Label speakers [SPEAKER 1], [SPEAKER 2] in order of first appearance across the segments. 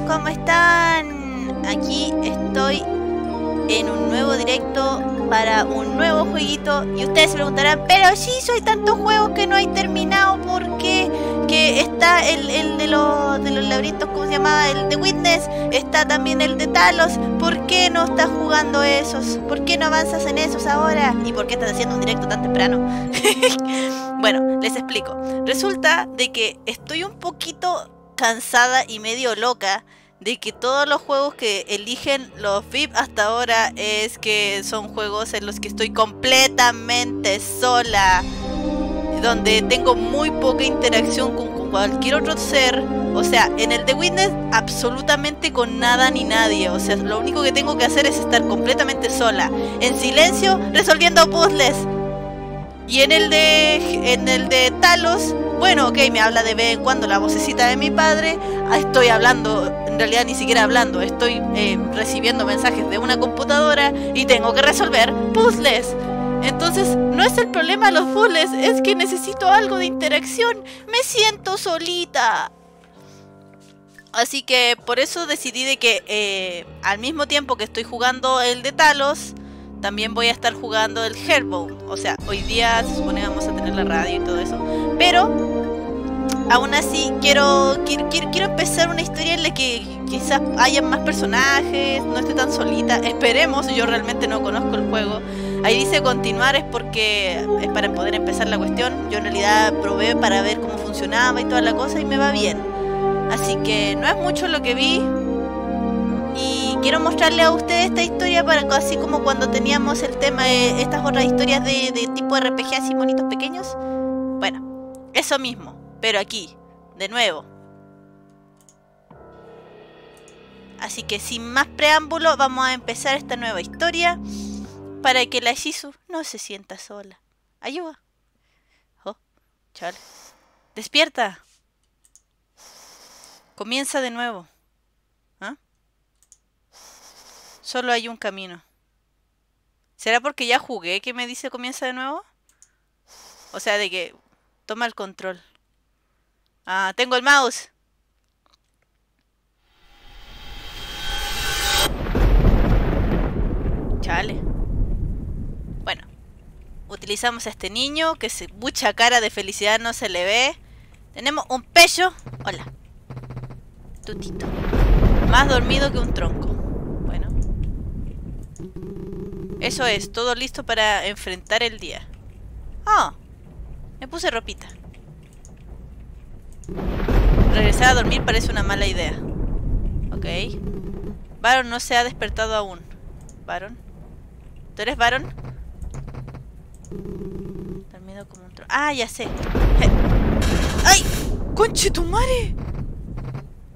[SPEAKER 1] ¿cómo están? Aquí estoy en un nuevo directo para un nuevo jueguito y ustedes se preguntarán, pero sí, soy tantos juegos que no hay terminado, ¿por qué? Que está el, el de, los, de los laberintos, ¿cómo se llama? El de Witness, está también el de Talos, ¿por qué no estás jugando esos? ¿Por qué no avanzas en esos ahora? ¿Y por qué estás haciendo un directo tan temprano? bueno, les explico. Resulta de que estoy un poquito cansada y medio loca de que todos los juegos que eligen los VIP hasta ahora es que son juegos en los que estoy completamente sola, donde tengo muy poca interacción con cualquier otro ser. O sea, en el de Witness absolutamente con nada ni nadie. O sea, lo único que tengo que hacer es estar completamente sola, en silencio, resolviendo puzzles. Y en el de en el de Talos bueno, ok, me habla de vez en cuando la vocecita de mi padre. Ah, estoy hablando, en realidad ni siquiera hablando, estoy eh, recibiendo mensajes de una computadora y tengo que resolver puzzles. Entonces, no es el problema los puzzles, es que necesito algo de interacción. Me siento solita. Así que por eso decidí de que eh, al mismo tiempo que estoy jugando el de Talos, también voy a estar jugando el Hairbone. O sea, hoy día se supone que vamos a tener la radio y todo eso. Pero, aún así, quiero, quiero, quiero, empezar una historia en la que quizás haya más personajes, no esté tan solita. Esperemos, yo realmente no conozco el juego. Ahí dice continuar es porque es para poder empezar la cuestión. Yo en realidad probé para ver cómo funcionaba y toda la cosa y me va bien. Así que no es mucho lo que vi, y quiero mostrarle a ustedes esta historia para así como cuando teníamos el tema de estas otras historias de, tipo RPG así monitos pequeños. Bueno, eso mismo, pero aquí, de nuevo. Así que sin más preámbulo vamos a empezar esta nueva historia para que la Shizu no se sienta sola. Ayuda. Oh, chale. Despierta. Comienza de nuevo. Solo hay un camino. ¿Será porque ya jugué que me dice comienza de nuevo? O sea, de que toma el control. Ah, tengo el mouse. Chale. Bueno. Utilizamos a este niño que se, mucha cara de felicidad no se le ve. Tenemos un pecho. Hola. Tutito. Más dormido que un tronco. Eso es, todo listo para enfrentar el día. Oh, me puse ropita. Regresar a dormir parece una mala idea. Ok. Baron no se ha despertado aún. Baron. ¿Tú eres Baron? Dormido como un tro... Ah, ya sé. ¡Ay! ¡Conche tu!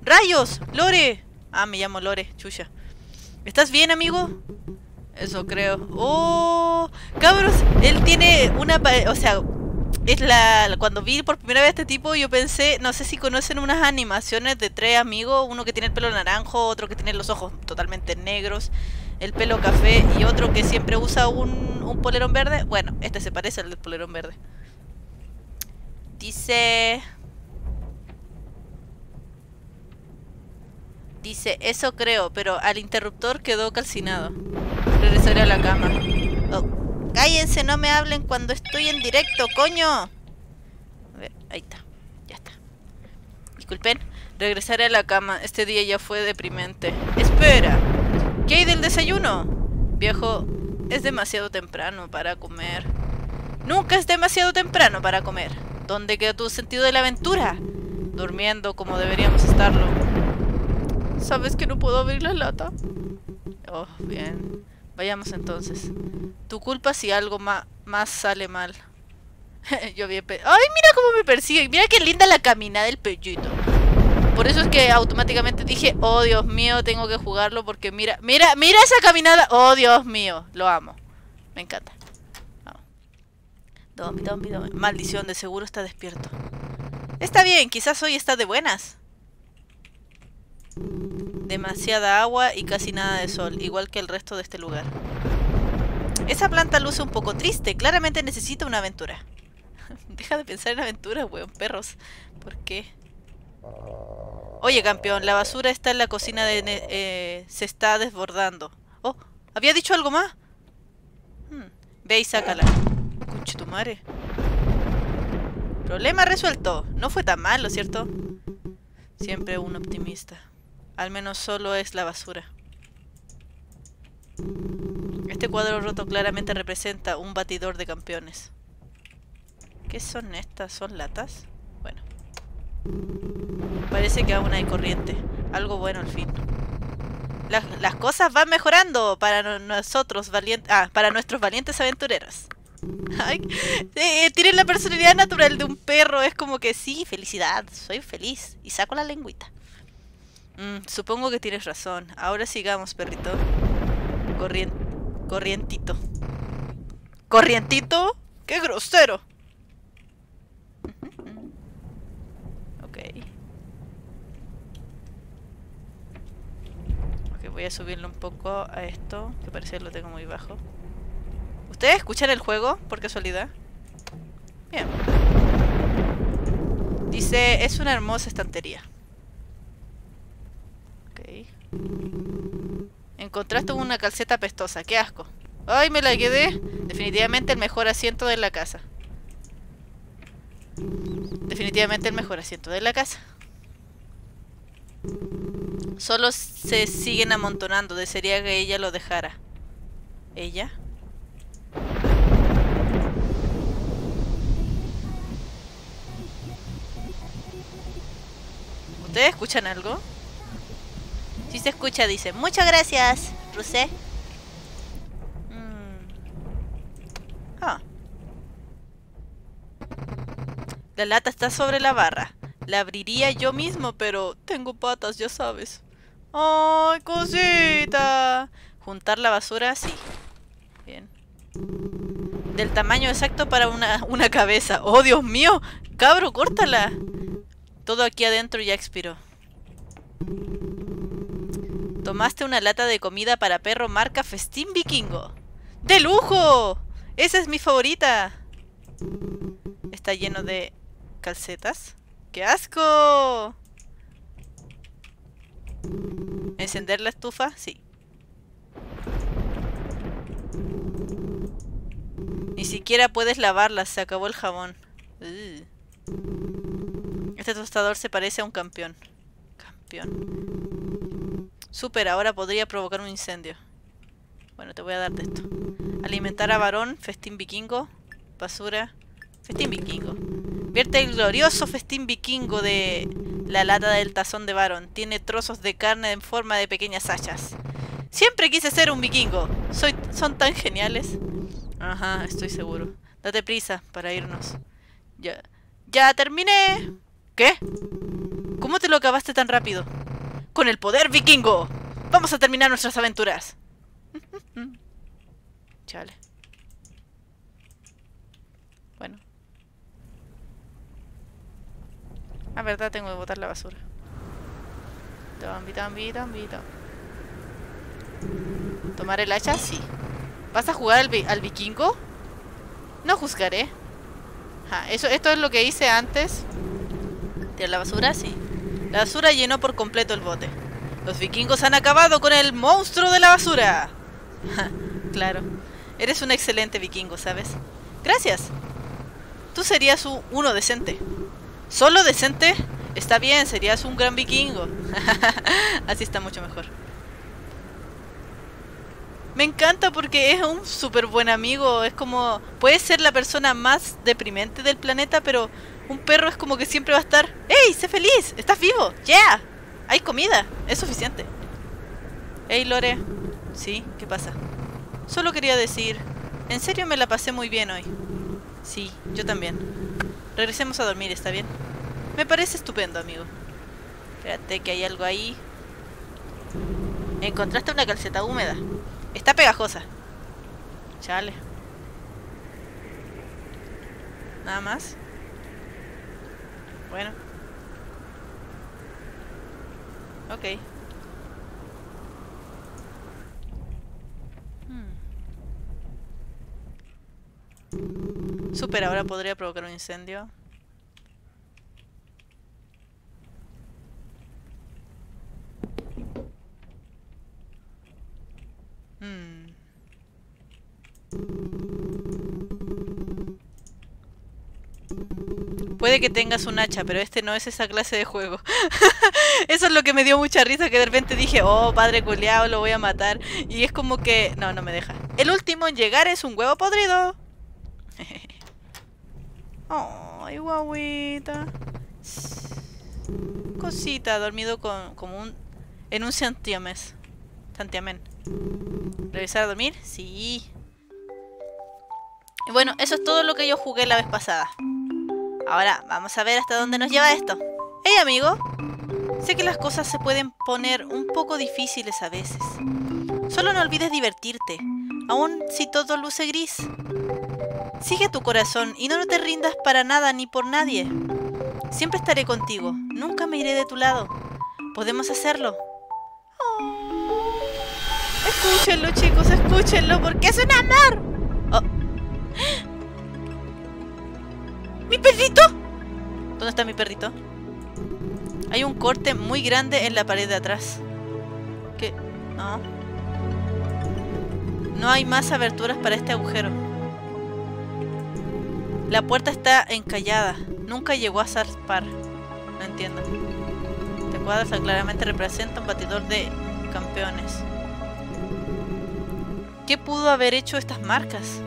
[SPEAKER 1] ¡Rayos! ¡Lore! Ah, me llamo Lore, chucha. ¿Estás bien, amigo? Eso creo. ¡Oh! Cabros, él tiene una... O sea, es la... Cuando vi por primera vez a este tipo, yo pensé... No sé si conocen unas animaciones de tres amigos. Uno que tiene el pelo naranjo, otro que tiene los ojos totalmente negros, el pelo café y otro que siempre usa un, un polerón verde. Bueno, este se parece al del polerón verde. Dice... Dice, eso creo, pero al interruptor quedó calcinado. Regresaré a la cama. Oh, cállense, no me hablen cuando estoy en directo, coño. A ver, ahí está. Ya está. Disculpen. Regresaré a la cama. Este día ya fue deprimente. Espera. ¿Qué hay del desayuno? Viejo, es demasiado temprano para comer. Nunca es demasiado temprano para comer. ¿Dónde queda tu sentido de la aventura? Durmiendo como deberíamos estarlo. ¿Sabes que no puedo abrir la lata? Oh, bien. Vayamos entonces. Tu culpa si algo más sale mal. Yo bien... ¡Ay, mira cómo me persigue! Mira qué linda la caminada del pellito. Por eso es que automáticamente dije, oh Dios mío, tengo que jugarlo porque mira, mira, mira esa caminada. Oh Dios mío, lo amo. Me encanta. Vamos. Maldición, de seguro está despierto. Está bien, quizás hoy está de buenas. Demasiada agua y casi nada de sol, igual que el resto de este lugar. Esa planta luce un poco triste, claramente necesita una aventura. Deja de pensar en aventuras, weón, perros. ¿Por qué? Oye, campeón, la basura está en la cocina de... Eh, se está desbordando. Oh, ¿había dicho algo más? Hmm, ve y sácala. Conche tu madre. Problema resuelto. No fue tan malo, ¿cierto? Siempre un optimista. Al menos solo es la basura. Este cuadro roto claramente representa un batidor de campeones. ¿Qué son estas? ¿Son latas? Bueno. Parece que aún hay corriente. Algo bueno al fin. Las, cosas van mejorando para nosotros valientes... Ah, para nuestros valientes aventureros. Ay, eh, tiene la personalidad natural de un perro. Es como que sí, felicidad, soy feliz. Y saco la lengüita. Mm, supongo que tienes razón. Ahora sigamos, perrito. Corrien corrientito. ¿Corrientito? ¡Qué grosero! ok. Ok, voy a subirle un poco a esto, que parece que lo tengo muy bajo. ¿Ustedes escuchan el juego, por casualidad? Bien. Dice, es una hermosa estantería. Encontraste una calceta pestosa, qué asco. ¡Ay, me la quedé! Definitivamente el mejor asiento de la casa. Definitivamente el mejor asiento de la casa. Solo se siguen amontonando. Desearía que ella lo dejara. ¿Ella? ¿Ustedes escuchan algo? Si se escucha, dice. Muchas gracias, Rusé. Mm. Ah. La lata está sobre la barra. La abriría yo mismo, pero tengo patas, ya sabes. ¡Ay, cosita! Juntar la basura, sí. Bien. Del tamaño exacto para una, una cabeza. ¡Oh, Dios mío! ¡Cabro, córtala! Todo aquí adentro ya expiró. Tomaste una lata de comida para perro marca Festín Vikingo. ¡De lujo! Esa es mi favorita. Está lleno de calcetas. ¡Qué asco! ¿Encender la estufa? Sí. Ni siquiera puedes lavarla, se acabó el jabón. Este tostador se parece a un campeón. Campeón. Super, ahora podría provocar un incendio. Bueno, te voy a dar de esto. Alimentar a varón, festín vikingo, basura, festín vikingo. Vierte el glorioso festín vikingo de la lata del tazón de varón. Tiene trozos de carne en forma de pequeñas hachas. Siempre quise ser un vikingo. Soy, son tan geniales. Ajá, estoy seguro. Date prisa para irnos. Ya, ya terminé. ¿Qué? ¿Cómo te lo acabaste tan rápido? ¡Con el poder vikingo! ¡Vamos a terminar nuestras aventuras! Chale. Bueno. La verdad tengo que botar la basura. Tambi, tambi, tambi, ¿Tomar el hacha? Sí. ¿Vas a jugar al, vikingo? No juzgaré. eso, esto es lo que hice antes ¿Tirar la basura? Sí. La basura llenó por completo el bote. Los vikingos han acabado con el monstruo de la basura. claro. Eres un excelente vikingo, ¿sabes? Gracias. Tú serías uno decente. ¿Solo decente? Está bien, serías un gran vikingo. Así está mucho mejor. Me encanta porque es un súper buen amigo. Es como... Puede ser la persona más deprimente del planeta, pero un perro es como que siempre va a estar... ¡Ey! ¡Sé feliz! ¡Estás vivo! ¡Yeah! Hay comida. Es suficiente. Hey, Lore. Sí, ¿qué pasa? Solo quería decir... En serio me la pasé muy bien hoy. Sí, yo también. Regresemos a dormir, ¿está bien? Me parece estupendo, amigo. Espérate que hay algo ahí. Encontraste una calceta húmeda. Está pegajosa. Chale. Nada más. Bueno. Ok. Hmm. Super, ahora podría provocar un incendio. Hmm. Puede que tengas un hacha, pero este no es esa clase de juego. Eso es lo que me dio mucha risa, que de repente dije, oh, padre culeado, lo voy a matar. Y es como que... No, no me deja. El último en llegar es un huevo podrido. Ay, guaguita. Cosita, dormido con, como un... En un santiames. Santiamén. ¿Revisar a dormir? Sí. Y bueno, eso es todo lo que yo jugué la vez pasada. Ahora, vamos a ver hasta dónde nos lleva esto. Hey amigo, sé que las cosas se pueden poner un poco difíciles a veces. Solo no olvides divertirte, aun si todo luce gris. Sigue tu corazón y no te rindas para nada ni por nadie. Siempre estaré contigo, nunca me iré de tu lado. Podemos hacerlo. Oh. Escúchenlo chicos, escúchenlo, porque es un amor. Oh. ¡Mi perrito! ¿Dónde está mi perrito? Hay un corte muy grande en la pared de atrás. ¿Qué? No. No hay más aberturas para este agujero. La puerta está encallada. Nunca llegó a zarpar. No entiendo. Este cuadro claramente representa un batidor de campeones. ¿Qué pudo haber hecho estas marcas?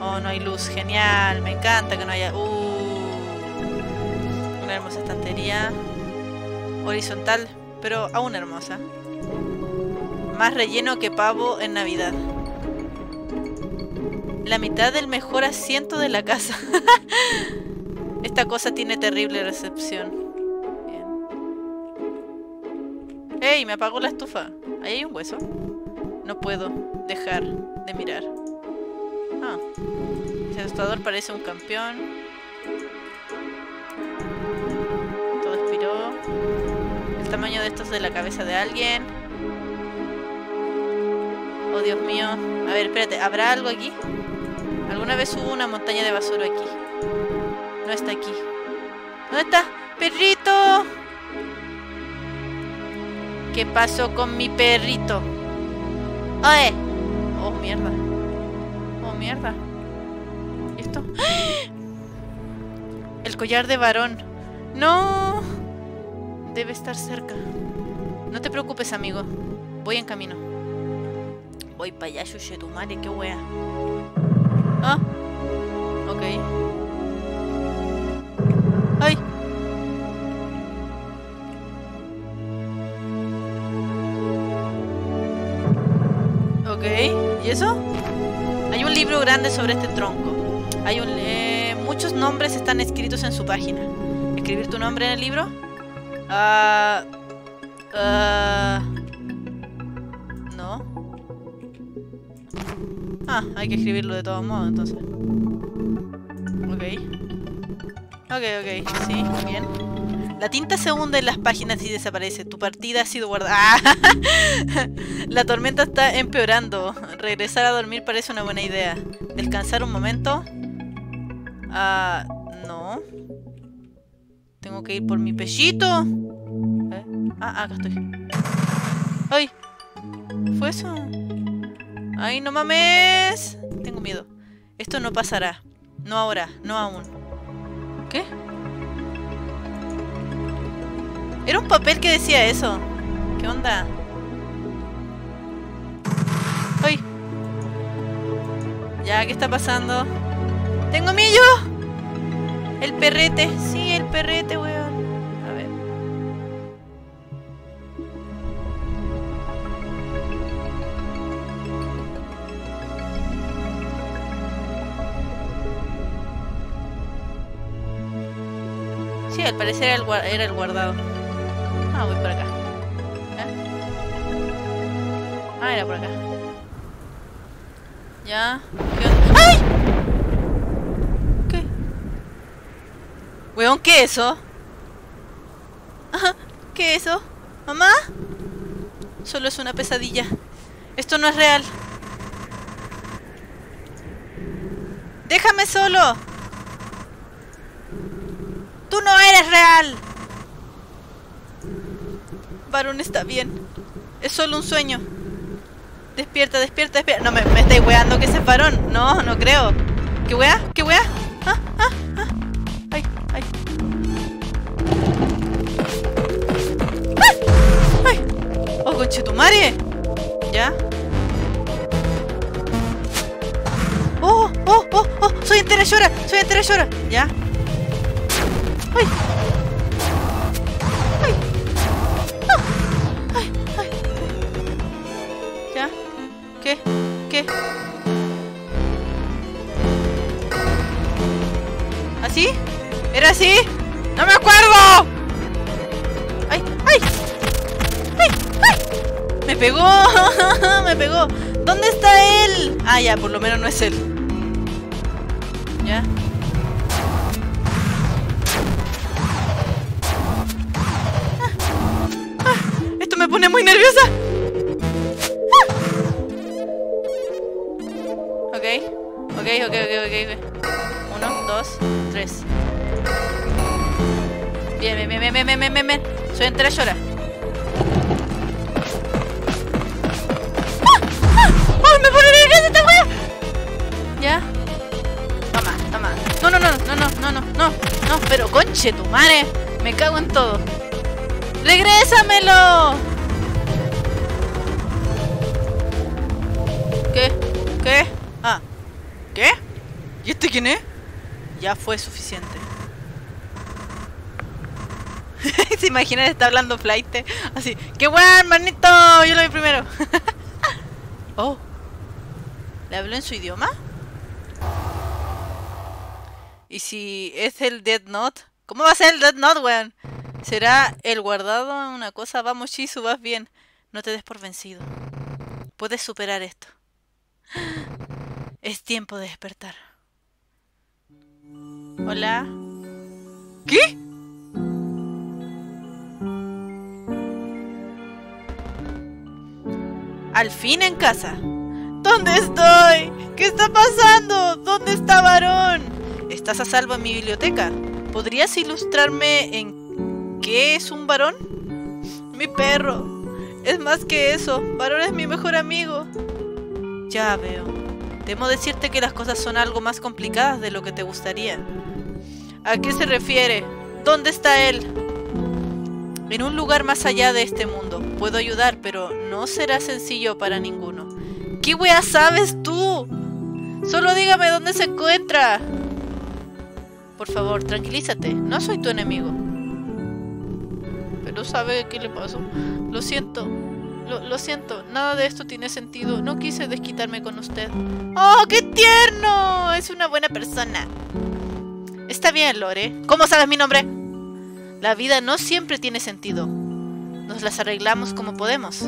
[SPEAKER 1] Oh, no hay luz. Genial. Me encanta que no haya... Uh, una hermosa estantería. Horizontal, pero aún hermosa. Más relleno que pavo en Navidad. La mitad del mejor asiento de la casa. Esta cosa tiene terrible recepción. Bien. ¡Ey! Me apagó la estufa. ¿Ahí hay un hueso? No puedo dejar de mirar. Ah. Ese asustador parece un campeón. Todo expiró. El tamaño de estos de la cabeza de alguien. Oh, Dios mío. A ver, espérate. ¿Habrá algo aquí? Alguna vez hubo una montaña de basura aquí. No está aquí. ¿Dónde está? ¡Perrito! ¿Qué pasó con mi perrito? ¡Oye! Oh, mierda mierda. ¿Y esto? El collar de varón. ¡No! Debe estar cerca. No te preocupes, amigo. Voy en camino. Voy para allá, tu madre, qué wea. Ah. Ok. ¡Ay! Ok. ¿Y eso? Hay un libro grande sobre este tronco. Hay un, eh, muchos nombres están escritos en su página. ¿Escribir tu nombre en el libro? Ah... Uh, no. Ah, hay que escribirlo de todos modos, entonces. Ok. Ok, ok, sí, bien. La tinta se hunde en las páginas y desaparece. Tu partida ha sido guardada. La tormenta está empeorando. Regresar a dormir parece una buena idea. Descansar un momento. Ah, no. Tengo que ir por mi pechito. ¿Eh? Ah, acá estoy. ¡Ay! ¿Fue eso? ¡Ay, no mames! Tengo miedo. Esto no pasará. No ahora, no aún. ¿Qué? Era un papel que decía eso. ¿Qué onda? ¡Ay! Ya, ¿qué está pasando? ¡Tengo miedo! El perrete. Sí, el perrete, weón. A ver. Sí, al parecer era el, era el guardado. Ah, voy por acá. ¿Eh? Ah, era por acá. Ya. ¿Qué ¡Ay! ¿Qué? Weón, ¿qué es eso? ¿Qué es eso? ¿Mamá? Solo es una pesadilla. Esto no es real. ¡Déjame solo! ¡Tú no eres real! Barón está bien. Es solo un sueño. Despierta, despierta, despierta. No, me, me estáis weando que ese es varón. No, no creo. ¿Qué wea? ¿Qué wea? Ah, ah, ah. Ay, ay. ¡Ah! ¡Ay! ¡Oh, conchetumare! ¿Ya? ¡Oh, oh, oh, oh! ¡Soy entera llora! ¡Soy entera llora! ¿Ya? ¡Ay! ¿Era así? ¡No me acuerdo! ¡Ay! ¡Ay! ¡Me pegó! ¡Me pegó! ¿Dónde está él? Ah, ya, por lo menos no es él. ¿Ya? Ah, ah, esto me pone muy nerviosa. ven, ven. Soy en tres horas. ¡Ah! ¡Ah! Me pone nerviosa esta wea! Ya. Toma, toma. No, no, no, no, no, no, no, no. No, pero conche tu madre. Me cago en todo. ¡Regrésamelo! ¿Qué? ¿Qué? Ah. ¿Qué? ¿Y este quién es? Ya fue suficiente. ¿Se imaginan está hablando flight? Así, ¡qué buen, manito! Yo lo vi primero. oh. ¿Le habló en su idioma? ¿Y si es el Dead Note? ¿Cómo va a ser el Dead Note, weón? ¿Será el guardado en una cosa? Vamos, Shizu, vas bien. No te des por vencido. Puedes superar esto. Es tiempo de despertar. Hola. ¿Qué? Al fin en casa. ¿Dónde estoy? ¿Qué está pasando? ¿Dónde está varón? ¿Estás a salvo en mi biblioteca? ¿Podrías ilustrarme en qué es un varón? Mi perro. Es más que eso. Varón es mi mejor amigo. Ya veo. Temo decirte que las cosas son algo más complicadas de lo que te gustaría. ¿A qué se refiere? ¿Dónde está él? En un lugar más allá de este mundo. Puedo ayudar, pero no será sencillo para ninguno. ¿Qué wea sabes tú? Solo dígame dónde se encuentra. Por favor, tranquilízate. No soy tu enemigo. Pero sabe qué le pasó. Lo siento. Lo, lo, siento. Nada de esto tiene sentido. No quise desquitarme con usted. ¡Oh, qué tierno! Es una buena persona. Está bien, Lore. ¿Cómo sabes mi nombre? La vida no siempre tiene sentido. Nos las arreglamos como podemos.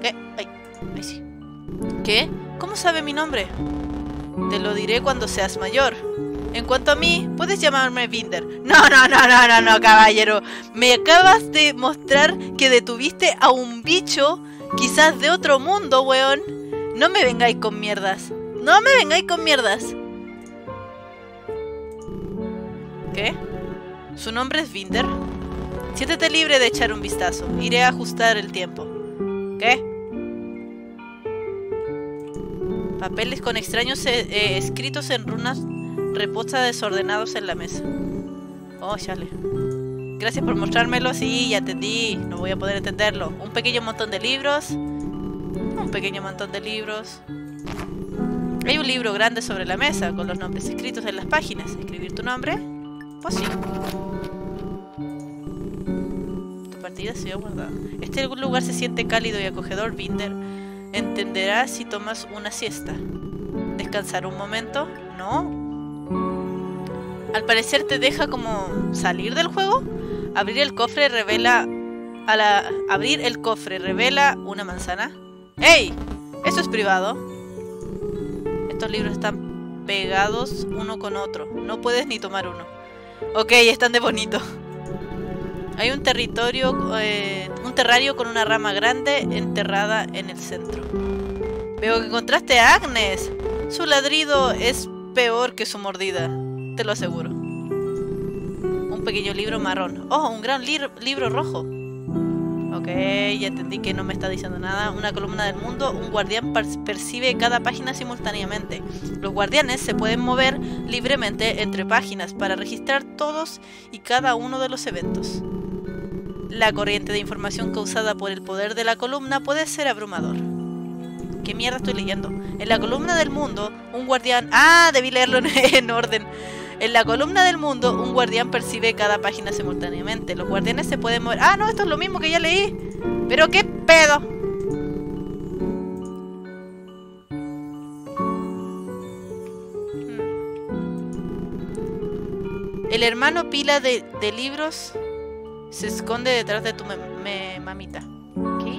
[SPEAKER 1] ¿Qué? Sí. ¿Qué? ¿Cómo sabe mi nombre? Te lo diré cuando seas mayor. En cuanto a mí, puedes llamarme Binder. No, no, no, no, no, no, caballero. Me acabas de mostrar que detuviste a un bicho, quizás de otro mundo, weón. No me vengáis con mierdas. No me vengáis con mierdas. ¿Qué? ¿Su nombre es Binder? Siéntete libre de echar un vistazo. Iré a ajustar el tiempo. ¿Qué? Papeles con extraños eh, eh, escritos en runas reposa desordenados en la mesa. Oh, chale. Gracias por mostrármelo. Sí, ya entendí. No voy a poder entenderlo. Un pequeño montón de libros. Un pequeño montón de libros. Hay un libro grande sobre la mesa con los nombres escritos en las páginas. ¿Escribir tu nombre? Pues sí. Tu partida se ha guardado. Este lugar se siente cálido y acogedor, Binder. Entenderás si tomas una siesta. ¿Descansar un momento? No. Al parecer te deja como salir del juego. Abrir el cofre revela... Abrir el cofre revela una manzana. ¡Ey! Eso es privado. Estos libros están pegados uno con otro. No puedes ni tomar uno. Ok, están de bonito. Hay un territorio... Eh, un terrario con una rama grande enterrada en el centro. Veo que encontraste a Agnes. Su ladrido es peor que su mordida te lo aseguro. Un pequeño libro marrón. ¡Oh, un gran libro rojo! Ok, ya entendí que no me está diciendo nada. Una columna del mundo, un guardián percibe cada página simultáneamente. Los guardianes se pueden mover libremente entre páginas para registrar todos y cada uno de los eventos. La corriente de información causada por el poder de la columna puede ser abrumador. ¿Qué mierda estoy leyendo? En la columna del mundo, un guardián... Ah, debí leerlo en, en orden. En la columna del mundo, un guardián percibe cada página simultáneamente. Los guardianes se pueden mover... Ah, no, esto es lo mismo que ya leí. Pero qué pedo. Hmm. El hermano pila de, libros se esconde detrás de tu mamita. ¿Qué?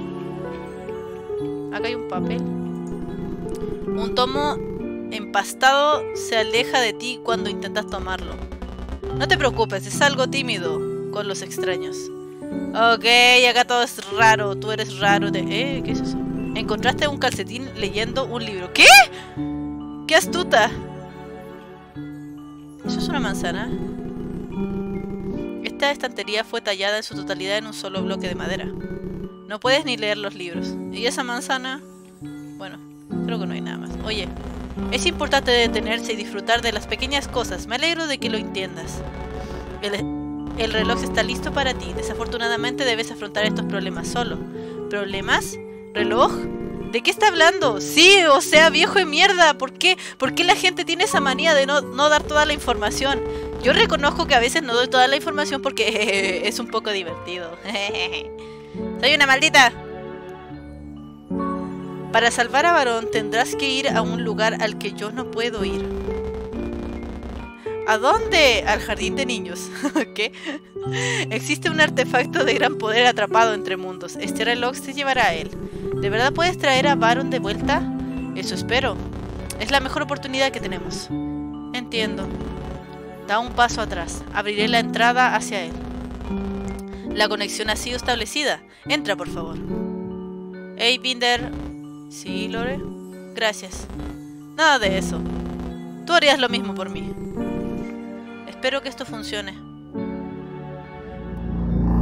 [SPEAKER 1] Acá hay un papel. Un tomo empastado se aleja de ti cuando intentas tomarlo. No te preocupes, es algo tímido con los extraños. Ok, acá todo es raro, tú eres raro. ¿Eh? ¿Qué es eso? Encontraste un calcetín leyendo un libro. ¿Qué? ¡Qué astuta! ¿Eso es una manzana? Esta estantería fue tallada en su totalidad en un solo bloque de madera. No puedes ni leer los libros. ¿Y esa manzana? Bueno, creo que no hay nada más. Oye, es importante detenerse y disfrutar de las pequeñas cosas. Me alegro de que lo entiendas. El, el reloj está listo para ti. Desafortunadamente debes afrontar estos problemas solo. ¿Problemas? ¿Reloj? ¿De qué está hablando? Sí, o sea, viejo de mierda. ¿Por qué? ¿Por qué la gente tiene esa manía de no, no dar toda la información? Yo reconozco que a veces no doy toda la información porque es un poco divertido. Soy una maldita. Para salvar a Varón tendrás que ir a un lugar al que yo no puedo ir. ¿A dónde? Al jardín de niños. ¿Qué? Existe un artefacto de gran poder atrapado entre mundos. Este reloj se llevará a él. ¿De verdad puedes traer a Baron de vuelta? Eso espero. Es la mejor oportunidad que tenemos. Entiendo. Da un paso atrás. Abriré la entrada hacia él. La conexión ha sido establecida. Entra, por favor. Hey, Binder. Sí, Lore. Gracias. Nada de eso. Tú harías lo mismo por mí. Espero que esto funcione.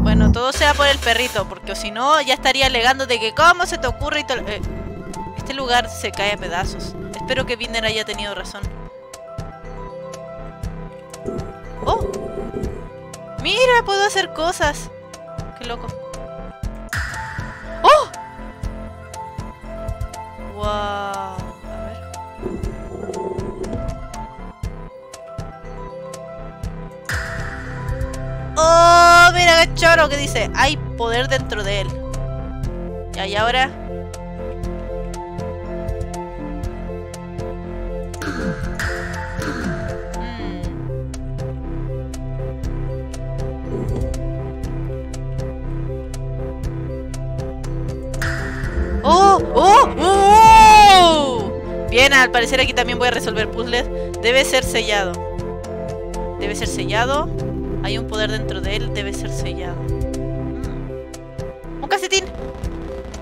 [SPEAKER 1] Bueno, todo sea por el perrito, porque si no, ya estaría alegando de que cómo se te ocurre y. Eh, este lugar se cae a pedazos. Espero que Binder haya tenido razón. ¡Oh! ¡Mira! Puedo hacer cosas. ¡Qué loco! ¡Oh! ¡Wow! A ver. ¡Oh! Mira qué choro que dice. Hay poder dentro de él. Ya, y ahora. ¡Oh! ¡Oh! ¡Oh! Bien, al parecer aquí también voy a resolver puzzles. Debe ser sellado. Debe ser sellado. Hay un poder dentro de él. Debe ser sellado. ¡Un calcetín!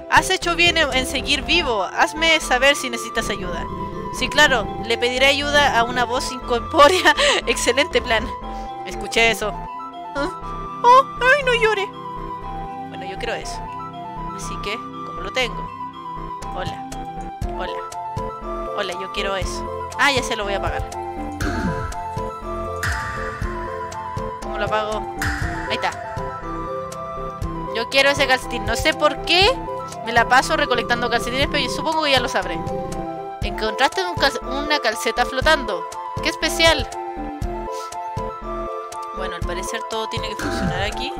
[SPEAKER 1] Has hecho bien en seguir vivo. Hazme saber si necesitas ayuda. Sí, claro. Le pediré ayuda a una voz incorpórea. Excelente plan. Escuché eso. Ah. ¡Oh! ¡Ay, no llore! Bueno, yo quiero eso. Así que, como lo tengo. Hola. Hola. Hola, yo quiero eso. Ah, ya se lo voy a pagar. ¿Cómo lo pago? Ahí está. Yo quiero ese calcetín. No sé por qué me la paso recolectando calcetines, pero yo supongo que ya lo sabré. Encontraste una calceta flotando. ¡Qué especial! Bueno, al parecer todo tiene que funcionar aquí.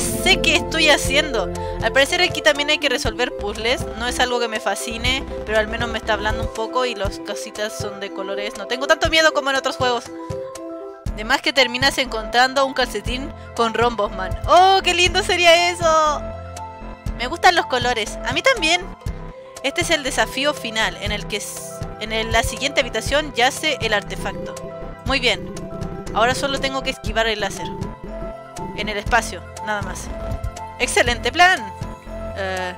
[SPEAKER 1] Sé qué estoy haciendo. Al parecer aquí también hay que resolver puzzles. No es algo que me fascine, pero al menos me está hablando un poco y las cositas son de colores. No tengo tanto miedo como en otros juegos. Además que terminas encontrando un calcetín con rombos, man. ¡Oh, qué lindo sería eso! Me gustan los colores. A mí también. Este es el desafío final, en el que en la siguiente habitación yace el artefacto. Muy bien. Ahora solo tengo que esquivar el láser. En el espacio, nada más. ¡Excelente plan! Eh,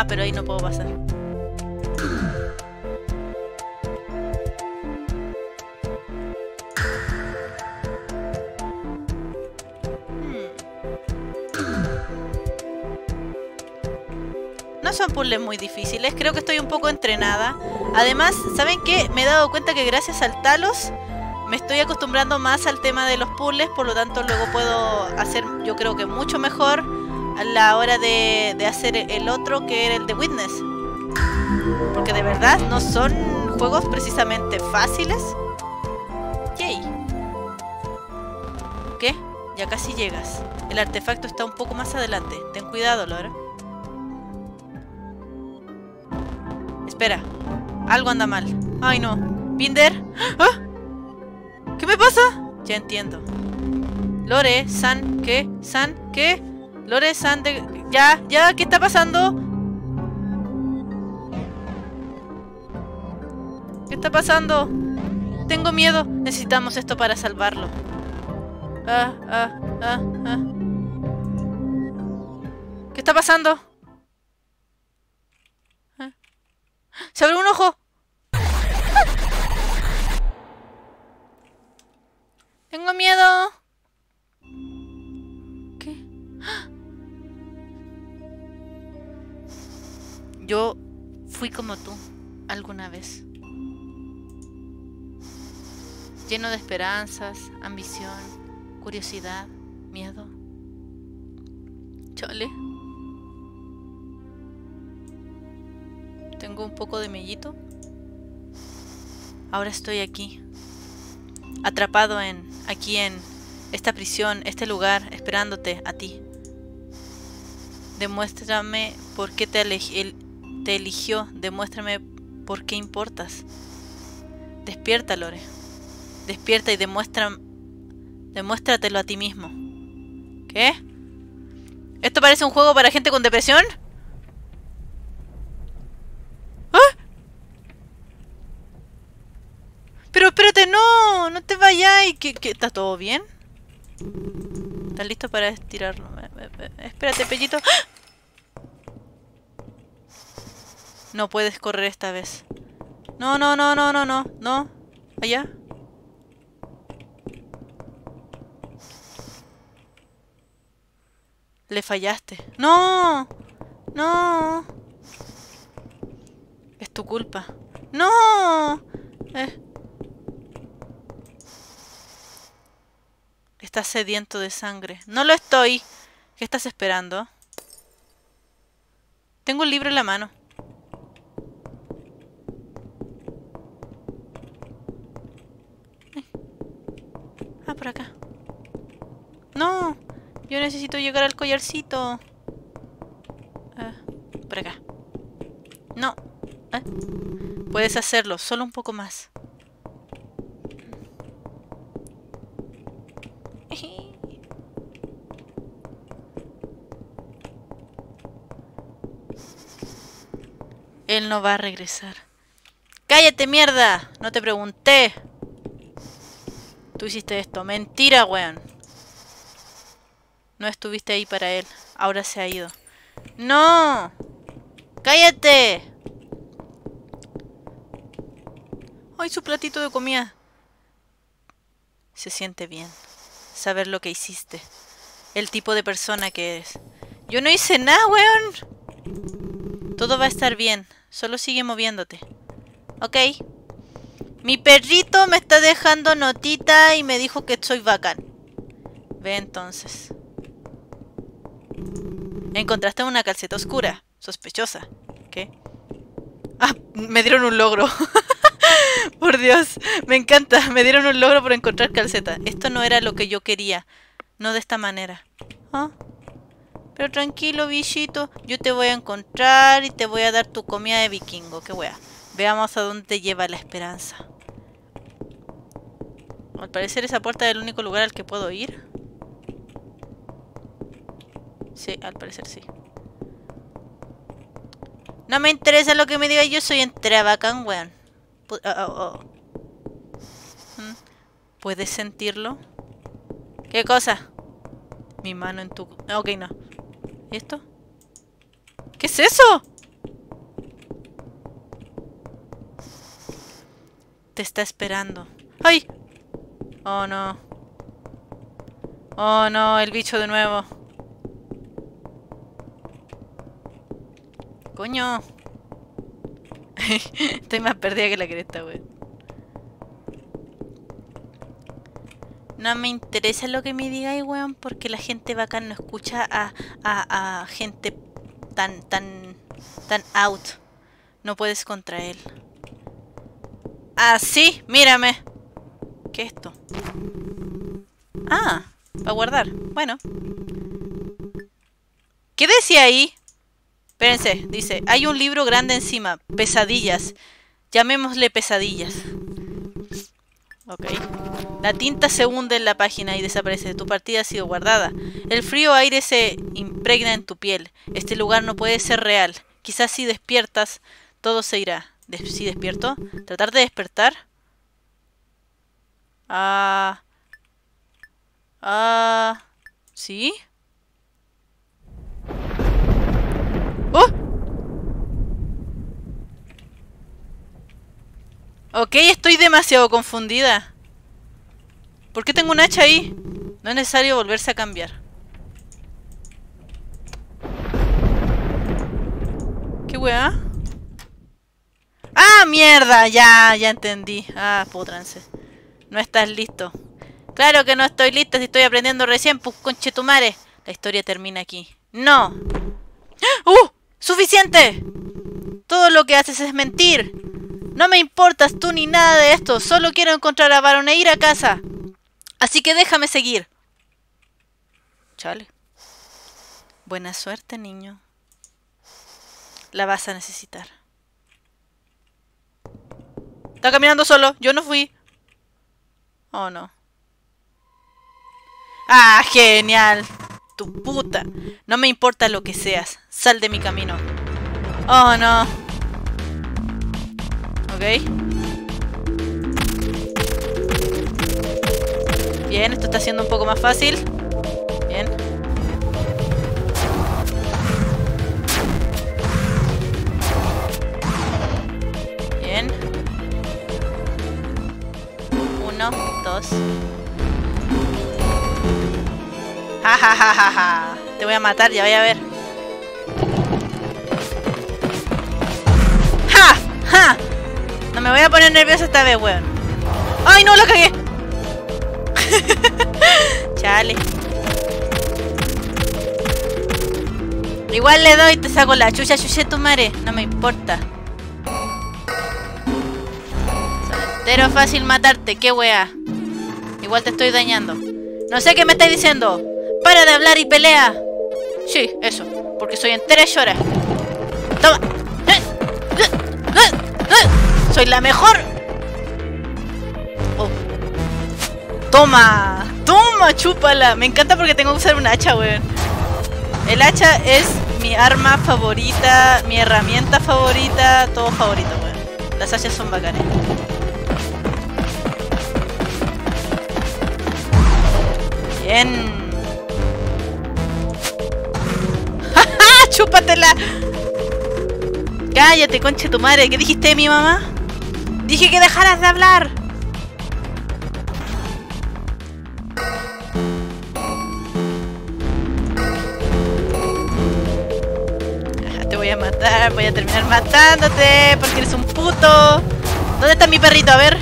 [SPEAKER 1] Ah, pero ahí no puedo pasar. No son puzzles muy difíciles, creo que estoy un poco entrenada. Además, ¿saben qué? Me he dado cuenta que gracias al Talos me estoy acostumbrando más al tema de los puzzles, por lo tanto luego puedo hacer yo creo que mucho mejor la hora de, de hacer el otro que era el de Witness. Porque de verdad no son juegos precisamente fáciles. Yay. ¿Qué? Ya casi llegas. El artefacto está un poco más adelante. Ten cuidado, Laura. Espera. Algo anda mal. Ay, no. ¿Binder? ¿Ah? ¿Qué me pasa? Ya entiendo. Lore, San, ¿qué? ¿San, qué? Lore, San, de... Ya, ya, ¿qué está pasando? ¿Qué está pasando? Tengo miedo. Necesitamos esto para salvarlo. Ah, ah, ah, ah. ¿Qué está pasando? Ah. ¡Se abre un ojo! Tengo miedo. ¿Qué? Yo fui como tú alguna vez. Lleno de esperanzas, ambición, curiosidad, miedo. Chole. Tengo un poco de mellito. Ahora estoy aquí. Atrapado en aquí en esta prisión, este lugar, esperándote a ti. Demuéstrame por qué te, te eligió, demuéstrame por qué importas. Despierta, Lore. Despierta y demuestra, demuéstratelo a ti mismo. ¿Qué? ¿Esto parece un juego para gente con depresión? ¿Ah? Pero espérate, no, no te vayas. ¿Qué, qué, ¿Está todo bien? ¿Estás listo para estirarlo? Espérate, pellito. ¡Ah! No puedes correr esta vez. No, no, no, no, no, no. No. Allá. Le fallaste. ¡No! ¡No! Es tu culpa. ¡No! Eh. Estás sediento de sangre. No lo estoy. ¿Qué estás esperando? Tengo un libro en la mano. Ah, por acá. No. Yo necesito llegar al collarcito. Ah, por acá. No. Ah. Puedes hacerlo, solo un poco más. Él no va a regresar. ¡Cállate, mierda! No te pregunté. Tú hiciste esto. Mentira, weón. No estuviste ahí para él. Ahora se ha ido. ¡No! ¡Cállate! ¡Ay, su platito de comida! Se siente bien. Saber lo que hiciste. El tipo de persona que eres. Yo no hice nada, weón. Todo va a estar bien. Solo sigue moviéndote. Ok. Mi perrito me está dejando notita y me dijo que soy bacán. Ve entonces. Encontraste una calceta oscura. Sospechosa. ¿Qué? Ah, me dieron un logro. por Dios, me encanta. Me dieron un logro por encontrar calceta. Esto no era lo que yo quería. No de esta manera. ¿Ah? Pero tranquilo, bichito. Yo te voy a encontrar y te voy a dar tu comida de vikingo. Qué wea. Veamos a dónde te lleva la esperanza. Al parecer esa puerta es el único lugar al que puedo ir. Sí, al parecer sí. No me interesa lo que me diga, yo soy en bacán, weón. Oh, oh, oh. ¿Mm? ¿Puedes sentirlo? ¿Qué cosa? Mi mano en tu... Ah, ok, no. ¿Y esto? ¿Qué es eso? Te está esperando. ¡Ay! Oh, no. Oh, no, el bicho de nuevo. Coño. Estoy más perdida que la cresta, weón. No me interesa lo que me digáis, weón, porque la gente bacán no escucha a, a, a gente tan, tan, tan out. No puedes contra él. Ah, sí, mírame. ¿Qué es esto? Ah, a guardar. Bueno. ¿Qué decía ahí? Espérense, dice, hay un libro grande encima. Pesadillas. Llamémosle pesadillas. Ok. La tinta se hunde en la página y desaparece. Tu partida ha sido guardada. El frío aire se impregna en tu piel. Este lugar no puede ser real. Quizás si despiertas, todo se irá. si despierto, tratar de despertar. Ah. Ah. ¿Sí? ¡Oh! Ok, estoy demasiado confundida. ¿Por qué tengo un hacha ahí? No es necesario volverse a cambiar. ¿Qué weá? ¡Ah, mierda! Ya, ya entendí. Ah, putranse. No estás listo. Claro que no estoy lista si estoy aprendiendo recién, pues conchetumare. La historia termina aquí. ¡No! ¡Uh! ¡Suficiente! Todo lo que haces es mentir. No me importas tú ni nada de esto. Solo quiero encontrar a Baron e ir a casa. Así que déjame seguir. Chale. Buena suerte, niño. La vas a necesitar. Está caminando solo. Yo no fui. Oh, no. Ah, genial tu puta. No me importa lo que seas. Sal de mi camino. Oh, no. Ok. Bien, esto está siendo un poco más fácil. Bien. Bien. Uno, dos. Ja, Te voy a matar, ya voy a ver. ¡Ja! ¡Ja! No me voy a poner nervioso esta vez, weón. ¡Ay, no! ¡La cagué! Chale. Igual le doy y te saco la chucha, chucha tu madre. No me importa. Pero fácil matarte, qué wea. Igual te estoy dañando. No sé qué me estáis diciendo. ¡Para de hablar y pelea! Sí, eso. Porque soy entera llora. ¡Toma! ¡Soy la mejor! Oh. ¡Toma! ¡Toma! ¡Chúpala! Me encanta porque tengo que usar un hacha, weón. El hacha es mi arma favorita, mi herramienta favorita, todo favorito, weón. Las hachas son bacanas. Bien. Chúpatela. Cállate, conche tu madre. ¿Qué dijiste de mi mamá? Dije que dejaras de hablar. Te voy a matar, voy a terminar matándote porque eres un puto. ¿Dónde está mi perrito? A ver.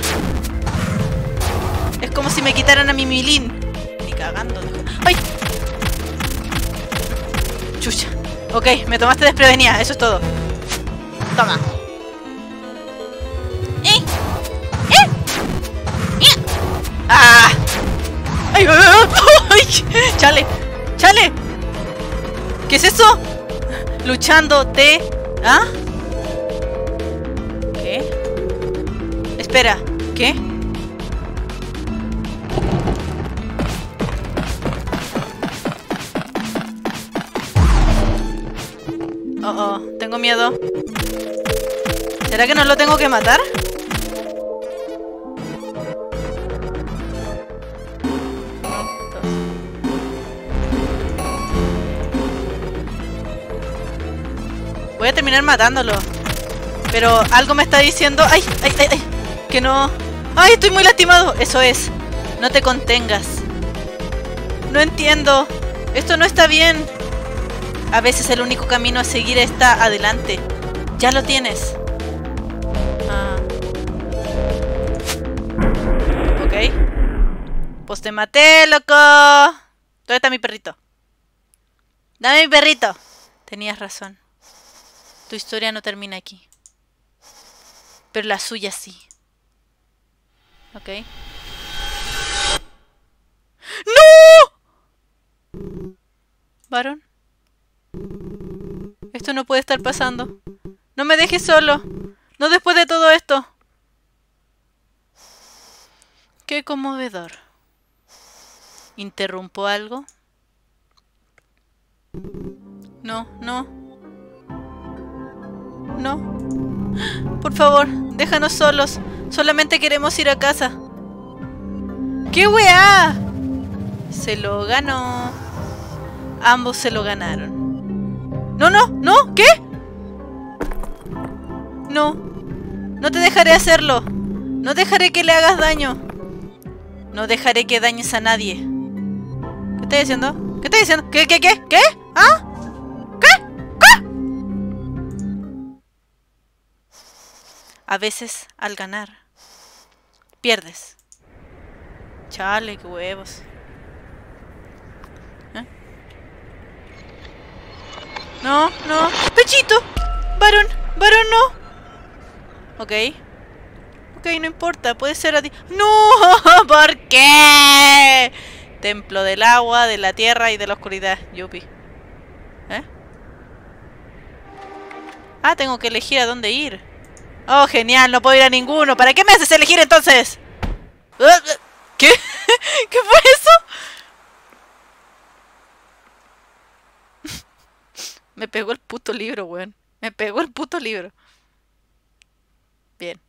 [SPEAKER 1] Es como si me quitaran a mi milín. Ni cagando. ¡Ay! Chucha. Ok, me tomaste desprevenida, eso es todo. Toma. ¡Eh! ¡Eh! ¡Eh! ¡Ah! ¡Ay, ay, ¡Chale! ¡Chale! ¿Qué es eso? Luchándote. ¿Ah? ¿Qué? Espera, ¿qué? Oh, oh, tengo miedo. ¿Será que no lo tengo que matar? Voy a terminar matándolo. Pero algo me está diciendo... ¡Ay! ¡Ay! ¡Ay! ay que no... ¡Ay, estoy muy lastimado! Eso es. No te contengas. No entiendo. Esto no está bien. A veces el único camino a seguir está adelante. Ya lo tienes. Ah. Ok. Pues te maté, loco. ¿Dónde está mi perrito? Dame mi perrito. Tenías razón. Tu historia no termina aquí. Pero la suya sí. Ok. ¡No! ¿Varón? Esto no puede estar pasando. No me dejes solo. No después de todo esto. Qué conmovedor. ¿Interrumpo algo? No, no. No. Por favor, déjanos solos. Solamente queremos ir a casa. ¡Qué weá! Se lo ganó. Ambos se lo ganaron. No, no, no, ¿qué? No. No te dejaré hacerlo. No dejaré que le hagas daño. No dejaré que dañes a nadie. ¿Qué estás diciendo? ¿Qué estás diciendo? ¿Qué, qué, qué? ¿Qué? ¿Ah? ¿Qué? ¿Qué? A veces, al ganar, pierdes. Chale, qué huevos. No, no. ¡Pechito! ¡Varón! ¡Varón, no! Ok. Ok, no importa, puede ser a ti. ¡No! ¿Por qué? Templo del agua, de la tierra y de la oscuridad. Yupi. ¿Eh? Ah, tengo que elegir a dónde ir. Oh, genial, no puedo ir a ninguno. ¿Para qué me haces elegir entonces? ¿Qué? ¿Qué fue eso? Me pegó el puto libro, weón. Me pegó el puto libro. Bien.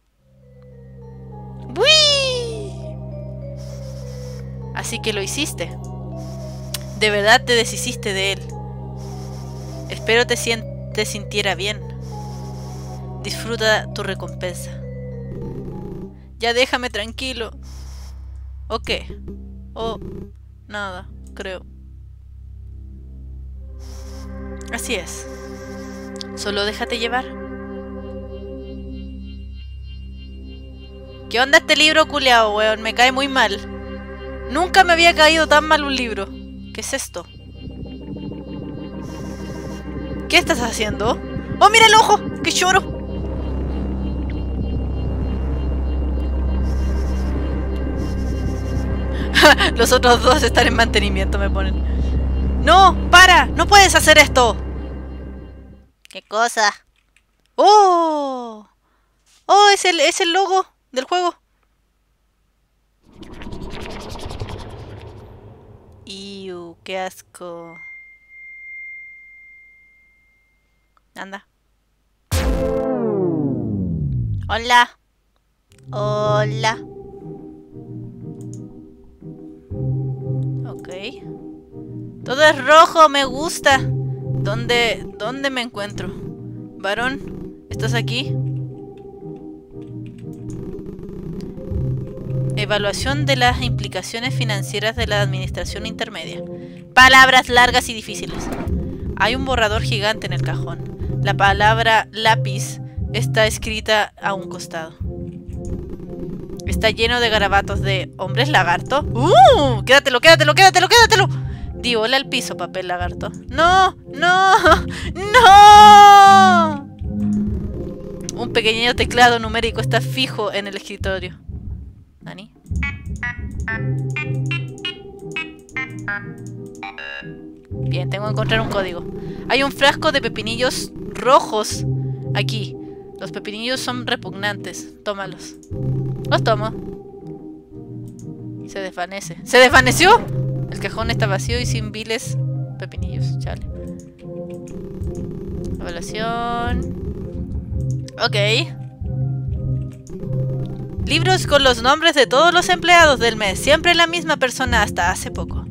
[SPEAKER 1] ¡Wii! Así que lo hiciste. De verdad te deshiciste de él. Espero te, te sintiera bien. Disfruta tu recompensa. Ya déjame tranquilo. ¿O qué? O nada, creo. Así es. Solo déjate llevar. ¿Qué onda este libro culeado, weón? Me cae muy mal. Nunca me había caído tan mal un libro. ¿Qué es esto? ¿Qué estás haciendo? ¡Oh, mira el ojo! ¡Qué choro! Los otros dos están en mantenimiento, me ponen. ¡No! ¡Para! ¡No puedes hacer esto! ¿Qué cosa? ¡Oh! ¡Oh! Es el, es el logo del juego. ¡Iu! ¡Qué asco! Anda. Hola. Hola. Todo es rojo, me gusta. ¿Dónde, dónde me encuentro? Varón, ¿estás aquí? Evaluación de las implicaciones financieras de la administración intermedia. Palabras largas y difíciles. Hay un borrador gigante en el cajón. La palabra lápiz está escrita a un costado. Está lleno de garabatos de hombres lagarto. ¡Uh! Quédatelo, quédatelo, quédatelo, quédatelo. Di hola al piso, papel lagarto. ¡No! ¡No! ¡No! Un pequeño teclado numérico está fijo en el escritorio. ¿Nani? Bien, tengo que encontrar un código. Hay un frasco de pepinillos rojos aquí. Los pepinillos son repugnantes. Tómalos. Los tomo. Se desvanece. ¿Se desvaneció? El cajón está vacío y sin viles pepinillos. Chale. Evaluación. Ok. Libros con los nombres de todos los empleados del mes. Siempre la misma persona hasta hace poco.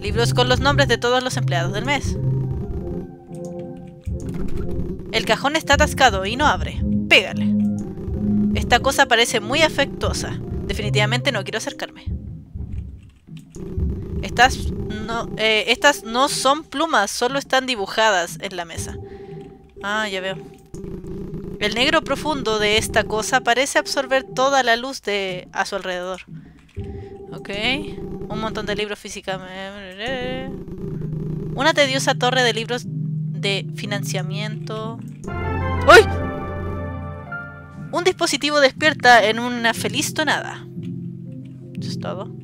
[SPEAKER 1] Libros con los nombres de todos los empleados del mes. El cajón está atascado y no abre. Pégale. Esta cosa parece muy afectuosa. Definitivamente no quiero acercarme. Estas no, eh, estas no son plumas, solo están dibujadas en la mesa. Ah, ya veo. El negro profundo de esta cosa parece absorber toda la luz de a su alrededor. Ok. Un montón de libros físicamente. Una tediosa torre de libros de financiamiento. ¡Uy! Un dispositivo despierta en una feliz tonada. Eso es todo.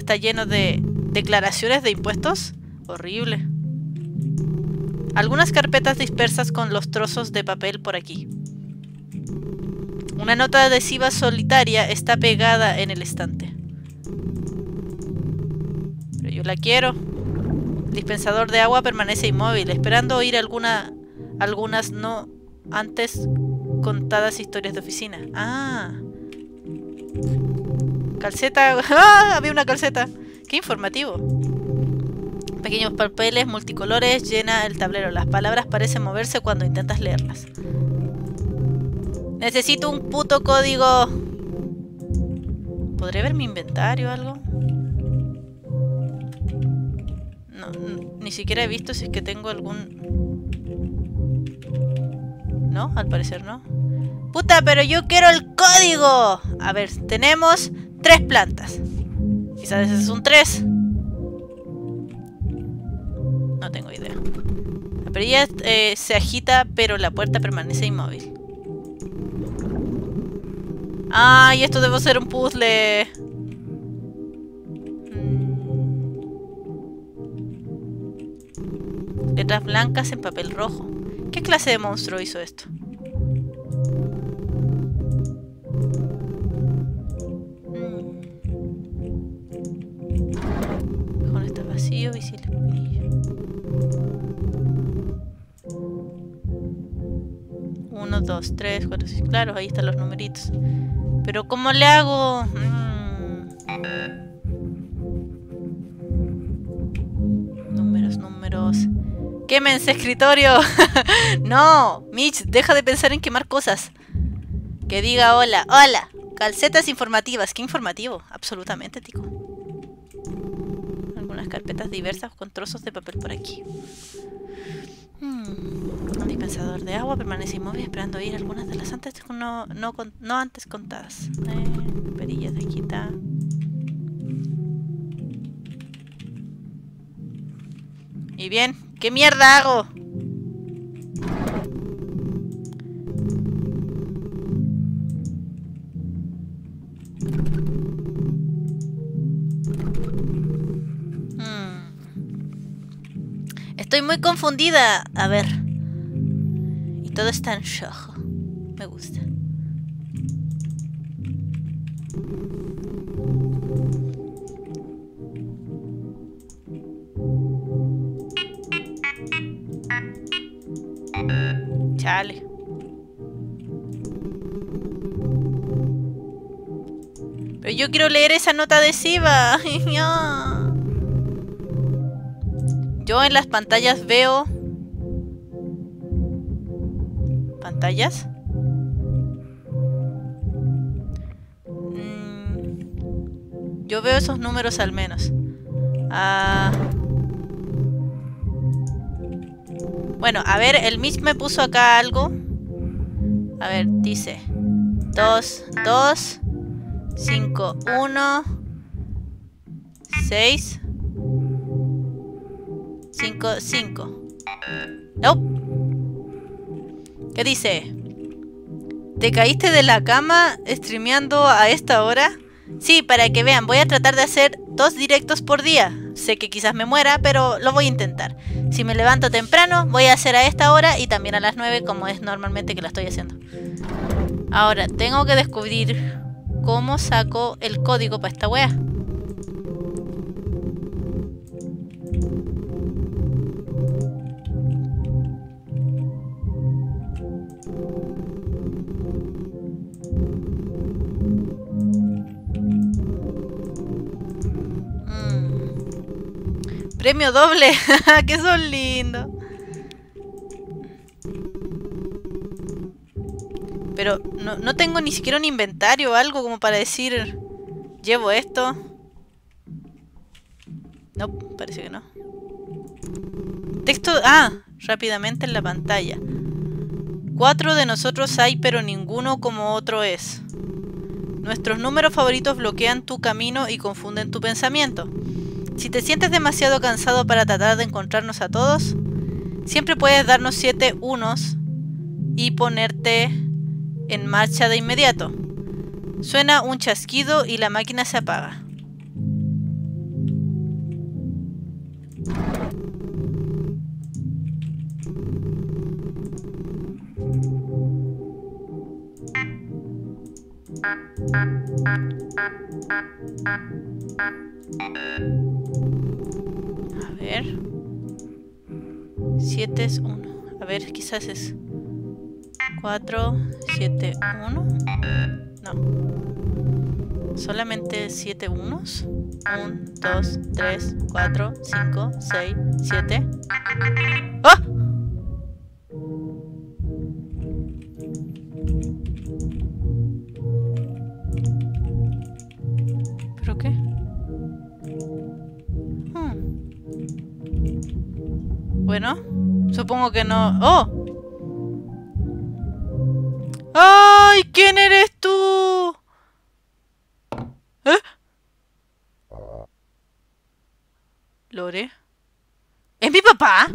[SPEAKER 1] Está lleno de declaraciones de impuestos. Horrible. Algunas carpetas dispersas con los trozos de papel por aquí. Una nota adhesiva solitaria está pegada en el estante. Pero yo la quiero. Dispensador de agua permanece inmóvil, esperando oír alguna, algunas no antes contadas historias de oficina. Ah. Calceta. ¡Ah! Había una calceta. Qué informativo. Pequeños papeles multicolores llena el tablero. Las palabras parecen moverse cuando intentas leerlas. Necesito un puto código. ¿Podré ver mi inventario o algo? No, ni siquiera he visto si es que tengo algún... No, al parecer no. ¡Puta, pero yo quiero el código! A ver, tenemos tres plantas. Quizás ese es un tres. No tengo idea. La perilla eh, se agita, pero la puerta permanece inmóvil. ¡Ay, esto debe ser un puzzle! Mm. Letras blancas en papel rojo. ¿Qué clase de monstruo hizo esto? Vacío, visible Uno, dos, tres, cuatro, seis. Claro, ahí están los numeritos. Pero ¿cómo le hago? Mm. Números, números. ¡Quémense, escritorio! no, Mitch, deja de pensar en quemar cosas. Que diga hola. ¡Hola! Calcetas informativas. ¿Qué informativo? Absolutamente, tico. Carpetas diversas con trozos de papel por aquí. Hmm, un dispensador de agua permanece inmóvil esperando oír algunas de las antes no, no, antes contadas. Eh, perillas de quita. Y bien, ¿qué mierda hago? Estoy muy confundida. A ver. Y todo está en shock. Me gusta. Chale. Pero yo quiero leer esa nota adhesiva. Yo en las pantallas veo... ¿Pantallas? Mm, yo veo esos números al menos. Ah... Bueno, a ver, el Mitch me puso acá algo. A ver, dice 2, 2, 5, 1, 6, 5, 5. Nope. ¿Qué dice? ¿Te caíste de la cama streameando a esta hora? Sí, para que vean, voy a tratar de hacer dos directos por día. Sé que quizás me muera, pero lo voy a intentar. Si me levanto temprano, voy a hacer a esta hora y también a las 9, como es normalmente que la estoy haciendo. Ahora, tengo que descubrir cómo saco el código para esta wea. Premio doble. que son lindos. Pero no, no tengo ni siquiera un inventario o algo como para decir... Llevo esto. No, parece que no. Texto... Ah, rápidamente en la pantalla. Cuatro de nosotros hay, pero ninguno como otro es. Nuestros números favoritos bloquean tu camino y confunden tu pensamiento. Si te sientes demasiado cansado para tratar de encontrarnos a todos, siempre puedes darnos siete unos y ponerte en marcha de inmediato. Suena un chasquido y la máquina se apaga. A ver. 7 es 1. A ver, quizás es 4, 7, 1. No. Solamente 7 unos. 1, 2, 3, 4, 5, 6, 7. ¡Ah! Bueno, supongo que no... ¡Oh! ¡Ay! ¿Quién eres tú? ¿Eh? Lore. ¿Es mi papá?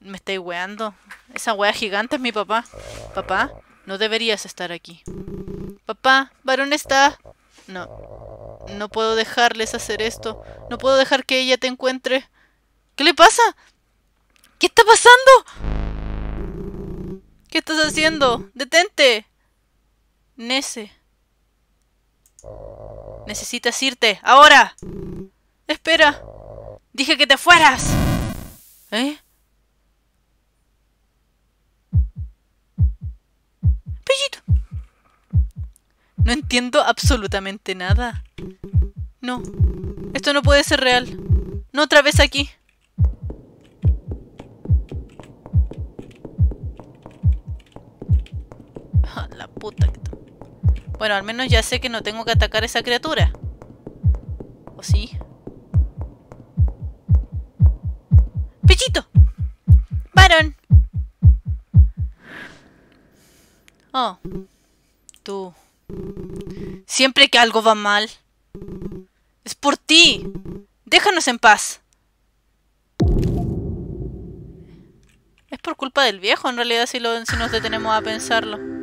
[SPEAKER 1] Me estoy weando. Esa wea gigante es mi papá. Papá, no deberías estar aquí. Papá, varón está. No. No puedo dejarles hacer esto. No puedo dejar que ella te encuentre. ¿Qué le pasa? ¿Qué está pasando? ¿Qué estás haciendo? ¡Detente! Nese. Necesitas irte. ¡Ahora! Espera. Dije que te fueras. ¿Eh? Pellito. No entiendo absolutamente nada. No. Esto no puede ser real. No otra vez aquí. la puta que Bueno, al menos ya sé que no tengo que atacar a esa criatura. ¿O sí? ¡Pichito! ¡Varón! Oh. Tú. Siempre que algo va mal. Es por ti. Déjanos en paz. Es por culpa del viejo, en realidad, si, lo, si nos detenemos a pensarlo.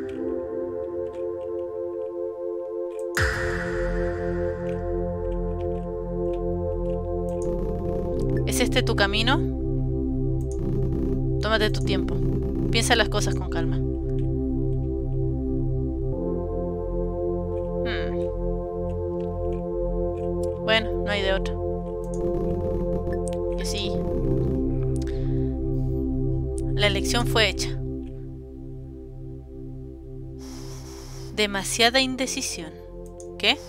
[SPEAKER 1] ¿Es este tu camino? Tómate tu tiempo. Piensa las cosas con calma. Hmm. Bueno, no hay de otra. Que sí. La elección fue hecha. Demasiada indecisión. ¿Qué?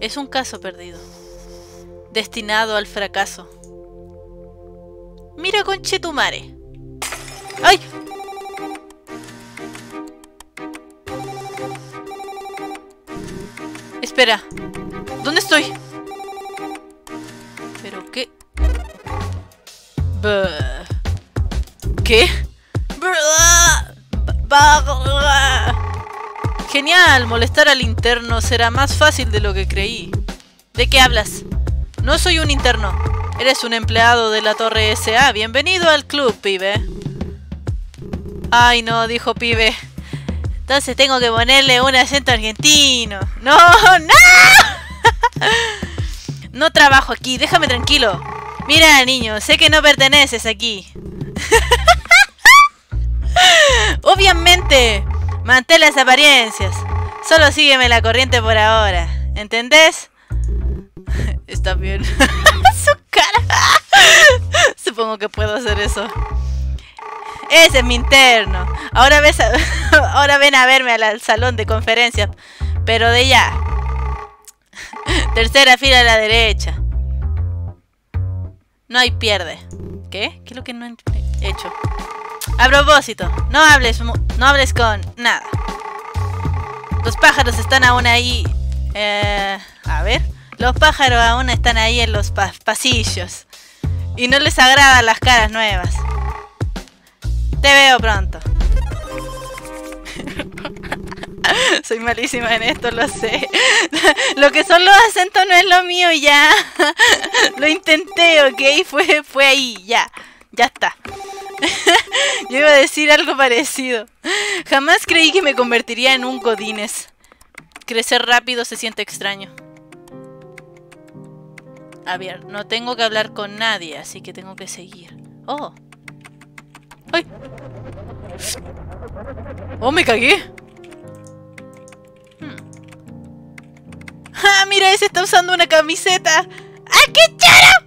[SPEAKER 1] Es un caso perdido. Destinado al fracaso. Mira conchetumare. ¡Ay! Espera. ¿Dónde estoy? ¿Pero qué? ¿Qué? Genial, molestar al interno será más fácil de lo que creí. ¿De qué hablas? No soy un interno. Eres un empleado de la Torre SA. Bienvenido al club, pibe. Ay, no, dijo pibe. Entonces tengo que ponerle un acento argentino. No, no. No trabajo aquí, déjame tranquilo. Mira, niño, sé que no perteneces aquí. Obviamente, mantén las apariencias. Solo sígueme la corriente por ahora. ¿Entendés? Está bien. Supongo que puedo hacer eso. Ese es mi interno. Ahora, ves Ahora ven a verme al salón de conferencias. Pero de ya. Tercera fila a la derecha. No hay pierde. ¿Qué? ¿Qué es lo que no he hecho? A propósito, no hables, no hables con nada. Los pájaros están aún ahí. Eh, a ver. Los pájaros aún están ahí en los pasillos. Y no les agradan las caras nuevas. Te veo pronto. Soy malísima en esto, lo sé. lo que son los acentos no es lo mío ya. lo intenté, ¿ok? Fue, fue ahí, ya. Ya está. Yo iba a decir algo parecido. Jamás creí que me convertiría en un godines. Crecer rápido se siente extraño. A ver, no tengo que hablar con nadie, así que tengo que seguir. ¡Oh! ¡Ay! ¡Oh, me cagué! Hmm. ¡Ah, mira! Ese está usando una camiseta. ¡Ah, qué chara!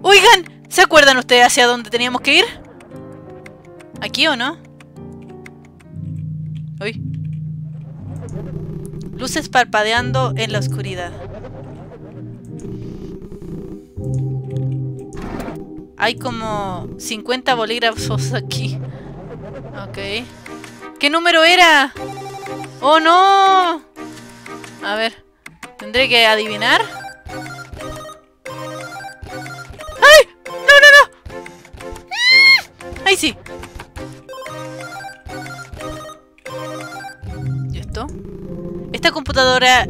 [SPEAKER 1] Oigan, ¿se acuerdan ustedes hacia dónde teníamos que ir? ¿Aquí o no? Uy. Luces parpadeando en la oscuridad. Hay como 50 bolígrafos aquí. Ok. ¿Qué número era? ¡Oh, no! A ver. ¿Tendré que adivinar? ¡Ay! ¡No, no, no! ¡Ahí sí! ¿Y esto?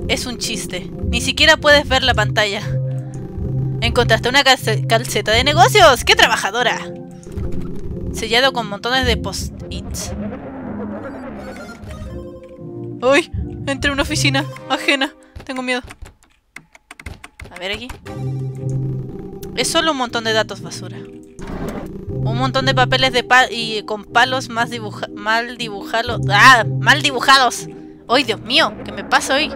[SPEAKER 1] Es un chiste. Ni siquiera puedes ver la pantalla. ¿Encontraste una calceta de negocios? ¡Qué trabajadora! Sellado con montones de post-its. ¡Uy! Entré en una oficina ajena. Tengo miedo. A ver aquí. Es solo un montón de datos basura. Un montón de papeles de pal y con palos más mal dibujados. ¡Ah! ¡Mal dibujados! ¡Ay, Dios mío! ¿Qué me pasa hoy?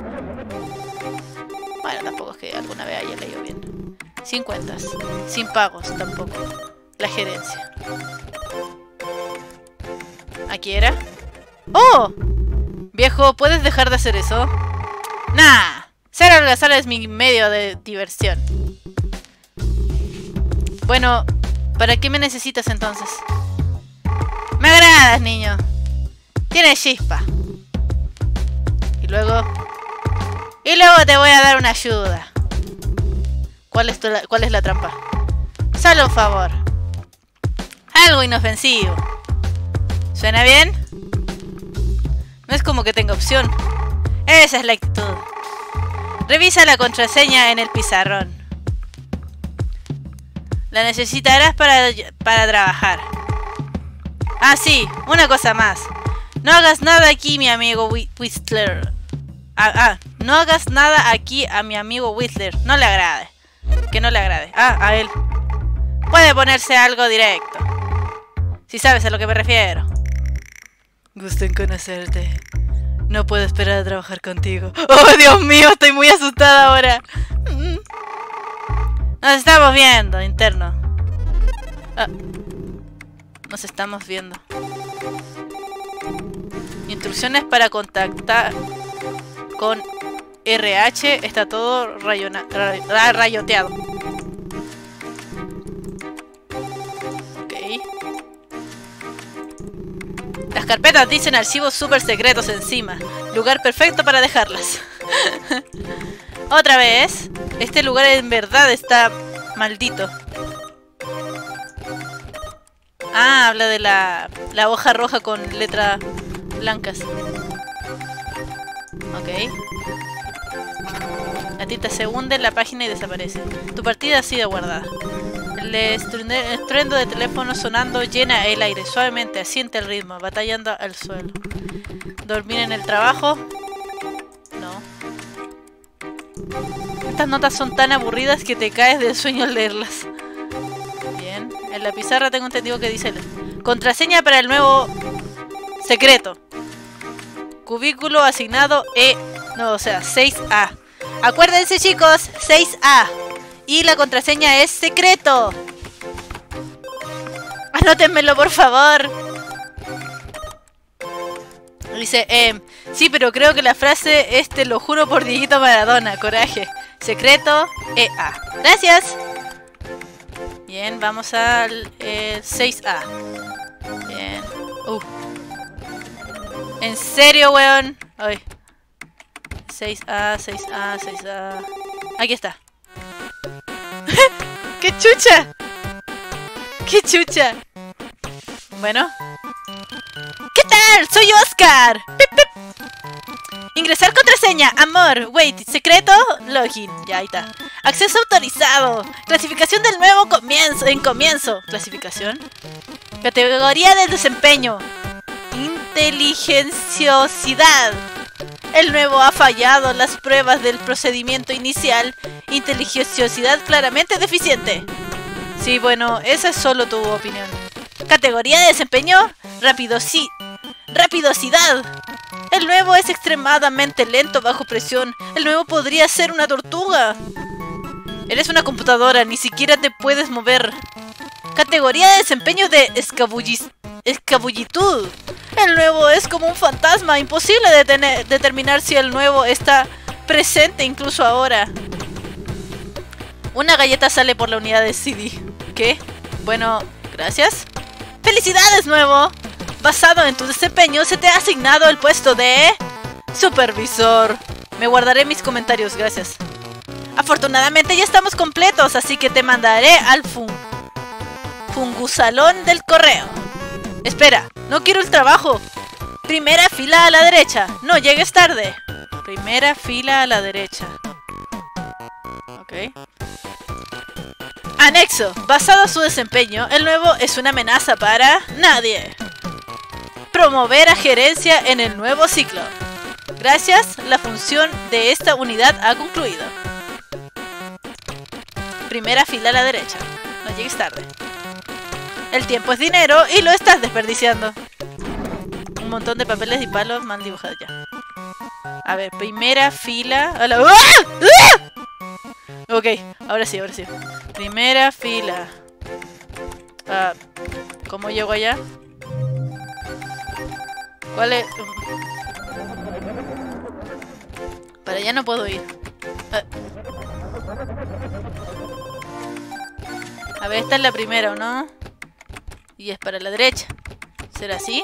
[SPEAKER 1] Bueno, tampoco es que alguna vez haya leído bien. Sin cuentas. Sin pagos tampoco. La gerencia. ¿Aquí era? ¡Oh! Viejo, ¿puedes dejar de hacer eso? ¡Nah! Ser sala es mi medio de diversión. Bueno, ¿para qué me necesitas entonces? Me agradas, niño. Tienes chispa luego... Y luego te voy a dar una ayuda. ¿Cuál es, cuál es la trampa? Solo un favor. Algo inofensivo. ¿Suena bien? No es como que tenga opción. Esa es la actitud. Revisa la contraseña en el pizarrón. La necesitarás para, para trabajar. Ah, sí, una cosa más. No hagas nada aquí, mi amigo Whistler. Ah, ah, no hagas nada aquí a mi amigo Whistler. No le agrade. Que no le agrade. Ah, a él. Puede ponerse algo directo. Si sabes a lo que me refiero. Gusto en conocerte. No puedo esperar a trabajar contigo. ¡Oh, Dios mío! Estoy muy asustada ahora. Nos estamos viendo, interno. Ah. Nos estamos viendo. Instrucciones para contactar con RH está todo rayoteado. Ok. Las carpetas dicen archivos super secretos encima. Lugar perfecto para dejarlas. Otra vez. Este lugar en verdad está maldito. Ah, habla de la, la hoja roja con letras blancas. Ok. La tinta se hunde en la página y desaparece. Tu partida ha sido guardada. El estruendo de teléfono sonando llena el aire suavemente, asiente el ritmo, batallando al suelo. ¿Dormir en el trabajo? No. Estas notas son tan aburridas que te caes del sueño al leerlas. Bien. En la pizarra tengo entendido que dice contraseña para el nuevo secreto. Cubículo asignado E... No, o sea, 6A. Acuérdense chicos, 6A. Y la contraseña es secreto. Anótenmelo, por favor. Dice, eh, sí, pero creo que la frase es te lo juro por Dieguito Maradona. Coraje. Secreto EA. Gracias. Bien, vamos al 6A. Bien. Uh. ¿En serio, weón? Ay. 6A, 6A, 6A. Aquí está. ¡Qué chucha! ¡Qué chucha! Bueno. ¿Qué tal? Soy Oscar. Ingresar contraseña, amor, wait, secreto, login, ya ahí está. Acceso autorizado, clasificación del nuevo comienzo, en comienzo, clasificación. Categoría de desempeño, inteligenciosidad. El nuevo ha fallado las pruebas del procedimiento inicial, inteligenciosidad claramente deficiente. Sí, bueno, esa es solo tu opinión. Categoría de desempeño, rápido, sí, rapidosidad. El nuevo es extremadamente lento bajo presión. El nuevo podría ser una tortuga. Eres una computadora, ni siquiera te puedes mover. Categoría de desempeño de escabullitud. El nuevo es como un fantasma, imposible de determinar si el nuevo está presente incluso ahora. Una galleta sale por la unidad de CD. ¿Qué? Bueno, gracias. ¡Felicidades, nuevo! Basado en tu desempeño, se te ha asignado el puesto de... Supervisor. Me guardaré mis comentarios, gracias. Afortunadamente ya estamos completos, así que te mandaré al fun... Fungusalón del correo. Espera, no quiero el trabajo. Primera fila a la derecha. No llegues tarde. Primera fila a la derecha. Ok. Anexo. Basado en su desempeño, el nuevo es una amenaza para nadie. Promover a gerencia en el nuevo ciclo. Gracias, la función de esta unidad ha concluido. Primera fila a la derecha. No llegues tarde. El tiempo es dinero y lo estás desperdiciando. Un montón de papeles y palos mal dibujados ya. A ver, primera fila. ¡Ah! ¡Ah! Ok, ahora sí, ahora sí. Primera fila. Ah, ¿Cómo llego allá? ¿Cuál es? Para allá no puedo ir. Ah. A ver, esta es la primera, ¿o no? Y es para la derecha. ¿Será así?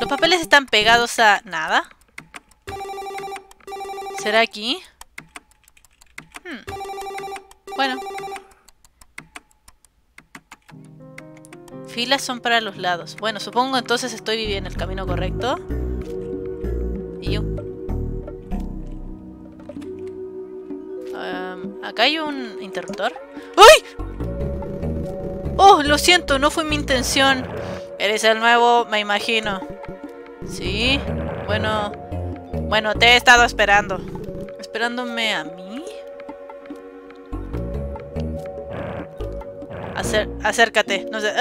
[SPEAKER 1] Los papeles están pegados a nada. ¿Será aquí? Hmm. Bueno. Filas son para los lados. Bueno, supongo entonces estoy en el camino correcto. Acá hay un interruptor. ¡Uy! Oh, lo siento, no fue mi intención. Eres el nuevo, me imagino. Sí, bueno... Bueno, te he estado esperando. ¿Esperándome a mí? acércate. No sé.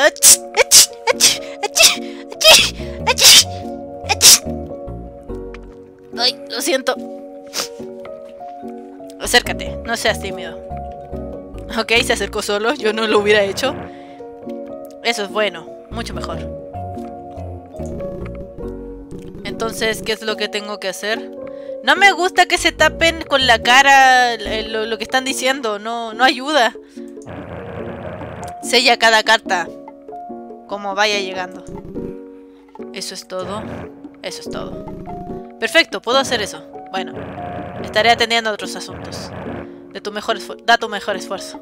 [SPEAKER 1] Ay, lo siento. Acércate, no seas tímido. Ok, se acercó solo, yo no lo hubiera hecho. Eso es bueno, mucho mejor. Entonces, ¿qué es lo que tengo que hacer? No me gusta que se tapen con la cara lo, lo que están diciendo, no, no ayuda. Sella cada carta como vaya llegando. Eso es todo. Eso es todo. Perfecto, puedo hacer eso. Bueno, estaré atendiendo otros asuntos. De tu mejor da tu mejor esfuerzo.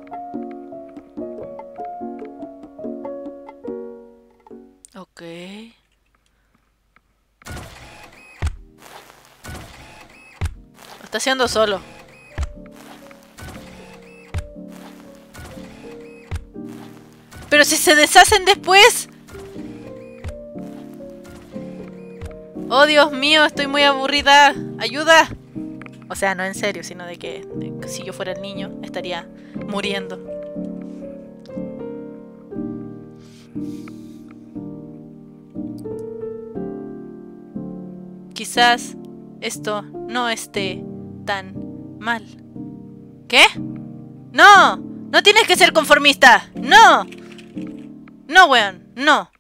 [SPEAKER 1] Ok. Lo está haciendo solo. Pero si se deshacen después. Oh, Dios mío, estoy muy aburrida. Ayuda. O sea, no en serio, sino de que, si yo fuera el niño estaría muriendo. Quizás esto no esté tan mal. ¿Qué? ¡No! ¡No tienes que ser conformista! ¡No! No, weón, no.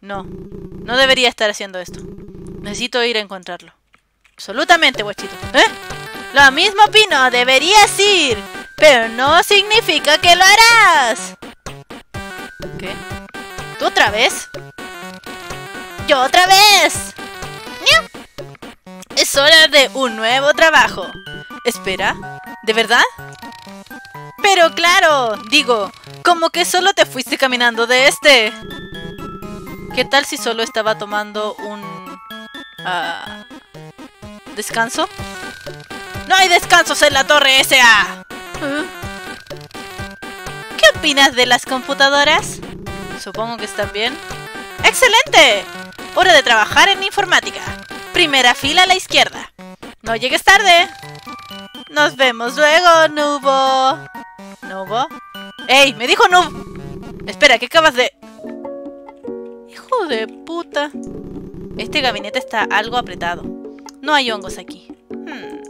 [SPEAKER 1] No, no debería estar haciendo esto. Necesito ir a encontrarlo. Absolutamente, guachito. ¿Eh? Lo mismo opino, deberías ir. Pero no significa que lo harás. ¿Qué? ¿Tú otra vez? ¡Yo otra vez! Es hora de un nuevo trabajo. Espera, ¿de verdad? Pero claro, digo, como que solo te fuiste caminando de este. ¿Qué tal si solo estaba tomando un... ah, ¿Descanso? ¡No hay descansos en la torre SA! ¿Qué opinas de las computadoras? Supongo que están bien. ¡Excelente! Hora de trabajar en informática. Primera fila a la izquierda. No llegues tarde. Nos vemos luego, Nubo. ¿Nubo? ¡Ey! ¡Me dijo Nubo! Espera, ¿qué acabas de...? Hijo de puta. Este gabinete está algo apretado. No hay hongos aquí. Hmm.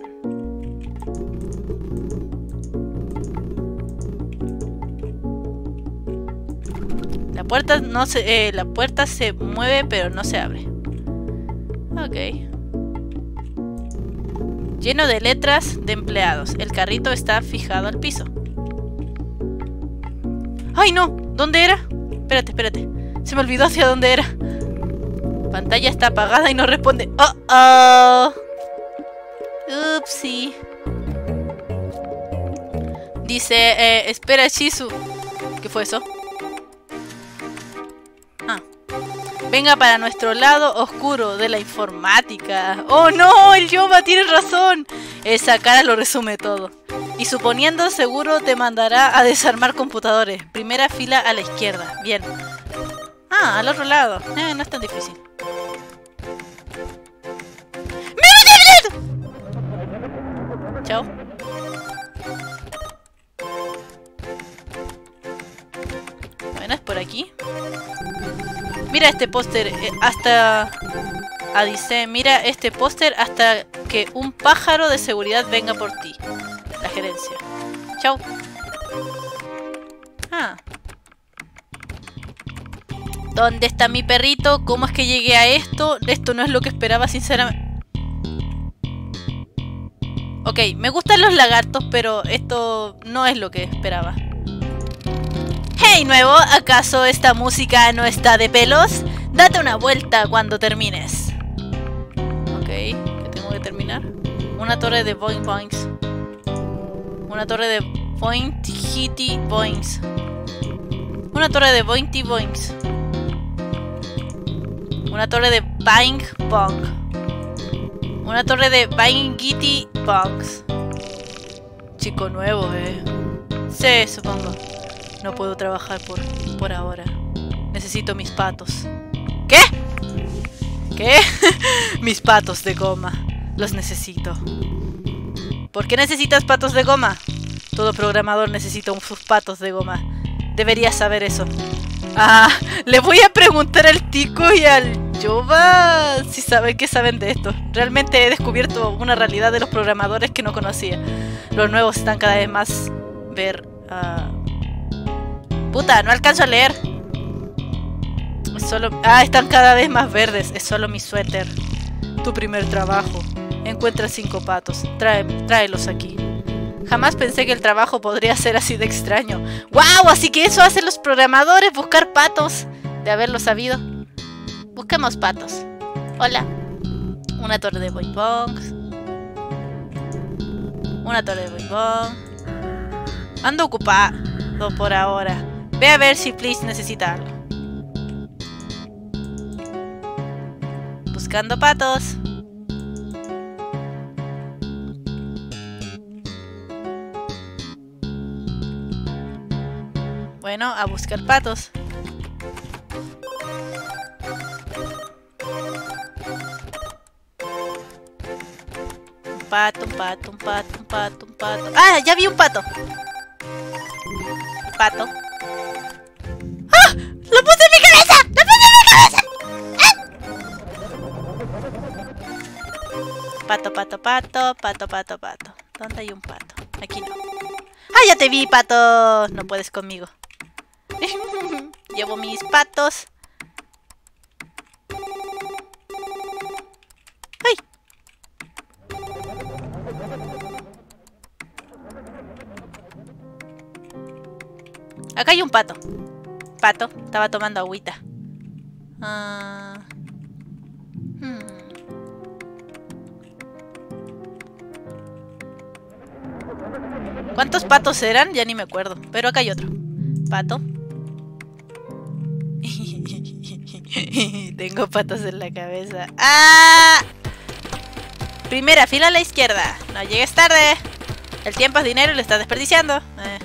[SPEAKER 1] La puerta no se... Eh, la puerta se mueve pero no se abre. Ok. Lleno de letras de empleados. El carrito está fijado al piso. ¡Ay, no! ¿Dónde era? Espérate, espérate. Se me olvidó hacia dónde era. Pantalla está apagada y no responde. ¡Oh, oh! Upsi. Dice, eh, espera, Shizu. ¿Qué fue eso? Ah. Venga para nuestro lado oscuro de la informática. ¡Oh no! El Yoba tiene razón. Esa cara lo resume todo. Y suponiendo seguro te mandará a desarmar computadores. Primera fila a la izquierda. Bien. Ah, al otro lado. Eh, no es tan difícil. Chao. Bueno, es por aquí. Mira este póster. Eh, hasta... Ah, dice, mira este póster hasta que un pájaro de seguridad venga por ti. La gerencia. Chao. Ah. ¿Dónde está mi perrito? ¿Cómo es que llegué a esto? Esto no es lo que esperaba, sinceramente. Ok, me gustan los lagartos, pero esto no es lo que esperaba. ¡Hey, nuevo! ¿Acaso esta música no está de pelos? Date una vuelta cuando termines. Ok, ¿qué tengo que terminar? Una torre de boing boings. Una torre de point hitty boings. Una torre de bointy boings. Una torre de bang bong. Una torre de Gitty Box. Chico nuevo, eh. Sí, supongo. No puedo trabajar por, por ahora. Necesito mis patos. ¿Qué? ¿Qué? mis patos de goma. Los necesito. ¿Por qué necesitas patos de goma? Todo programador necesita sus patos de goma. Deberías saber eso. Ah, le voy a preguntar al Tico y al Yoba si saben qué saben de esto. Realmente he descubierto una realidad de los programadores que no conocía. Los nuevos están cada vez más ver. Uh... Puta, no alcanzo a leer. solo. Ah, están cada vez más verdes. Es solo mi suéter. Tu primer trabajo. Encuentra cinco patos. Trae, tráelos aquí. Jamás pensé que el trabajo podría ser así de extraño. ¡Wow! Así que eso hacen los programadores, buscar patos. De haberlo sabido. Busquemos patos. Hola. Una torre de boing Una torre de boing Ando ocupado por ahora. Ve a ver si Please necesita algo. Buscando patos. Bueno, a buscar patos. pato, un pato, un pato, un pato, un pato. ¡Ah! ¡Ya vi un pato! Pato. ¡Ah! ¡Lo puse en mi cabeza! ¡Lo puse en mi cabeza! ¡Ah! Pato, pato, pato, pato, pato, pato. ¿Dónde hay un pato? Aquí no. ¡Ah, ya te vi, pato! No puedes conmigo. Llevo mis patos. ¡Ay! Acá hay un pato. Pato, estaba tomando agüita. Uh... ¿Cuántos patos eran? Ya ni me acuerdo. Pero acá hay otro. Pato. Tengo patos en la cabeza. ¡Ah! Primera fila a la izquierda. No llegues tarde. El tiempo es dinero y lo estás desperdiciando. Eh.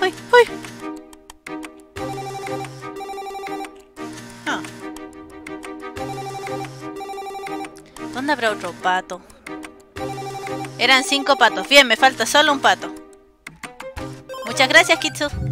[SPEAKER 1] ¡Uy! ¡Uy! ¿Dónde habrá otro pato? Eran cinco patos. Bien, me falta solo un pato. Muchas gracias, Kitsu.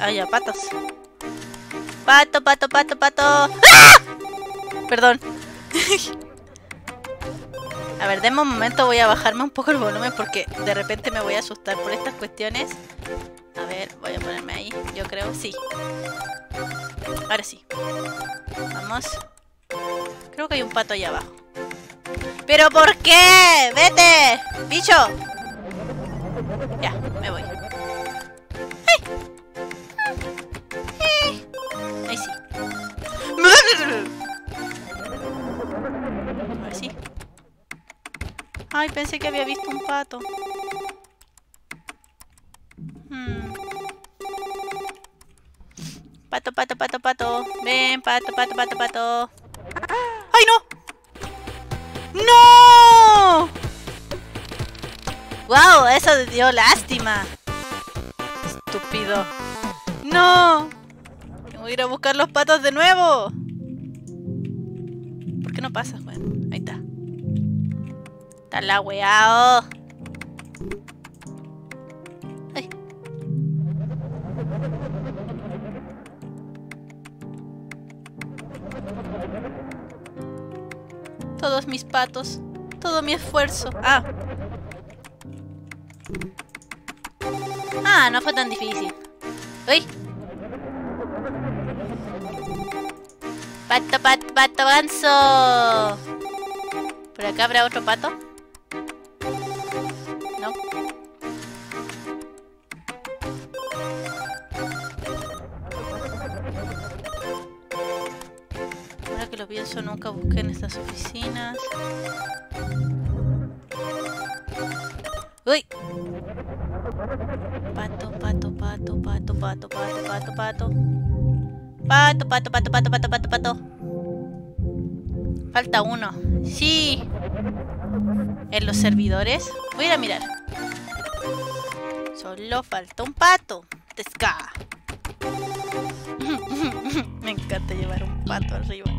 [SPEAKER 1] Haya patos. Pato, pato, pato, pato. ¡Ah! Perdón. A ver, deme un momento, voy a bajarme un poco el volumen porque de repente me voy a asustar por estas cuestiones. A ver, voy a ponerme ahí. Yo creo, sí. Ahora sí. Vamos. Creo que hay un pato allá abajo. ¿Pero por qué? ¡Vete! ¡Bicho! Ay, pensé que había visto un pato. Hmm. Pato, pato, pato, pato. Ven, pato, pato, pato, pato. ¡Ay, no! ¡No! ¡Wow! Eso dio lástima. Estúpido. ¡No! Tengo que ir a buscar los patos de nuevo. ¿Por qué no pasa? Bueno, ahí está. Está la weao. Ay. Todos mis patos. Todo mi esfuerzo. Ah. Ah, no fue tan difícil. ¡Uy! Pato, pato, pato, ganso. ¿Por acá habrá otro pato? No. Ahora que lo pienso, nunca busqué en estas oficinas. ¡Uy! Pato, pato, pato, pato, pato, pato, pato, pato. Pato, pato, pato, pato, pato, pato, pato. Falta uno. Sí. En los servidores. Voy a ir a mirar. Solo falta un pato. Tesca. Me encanta llevar un pato arriba.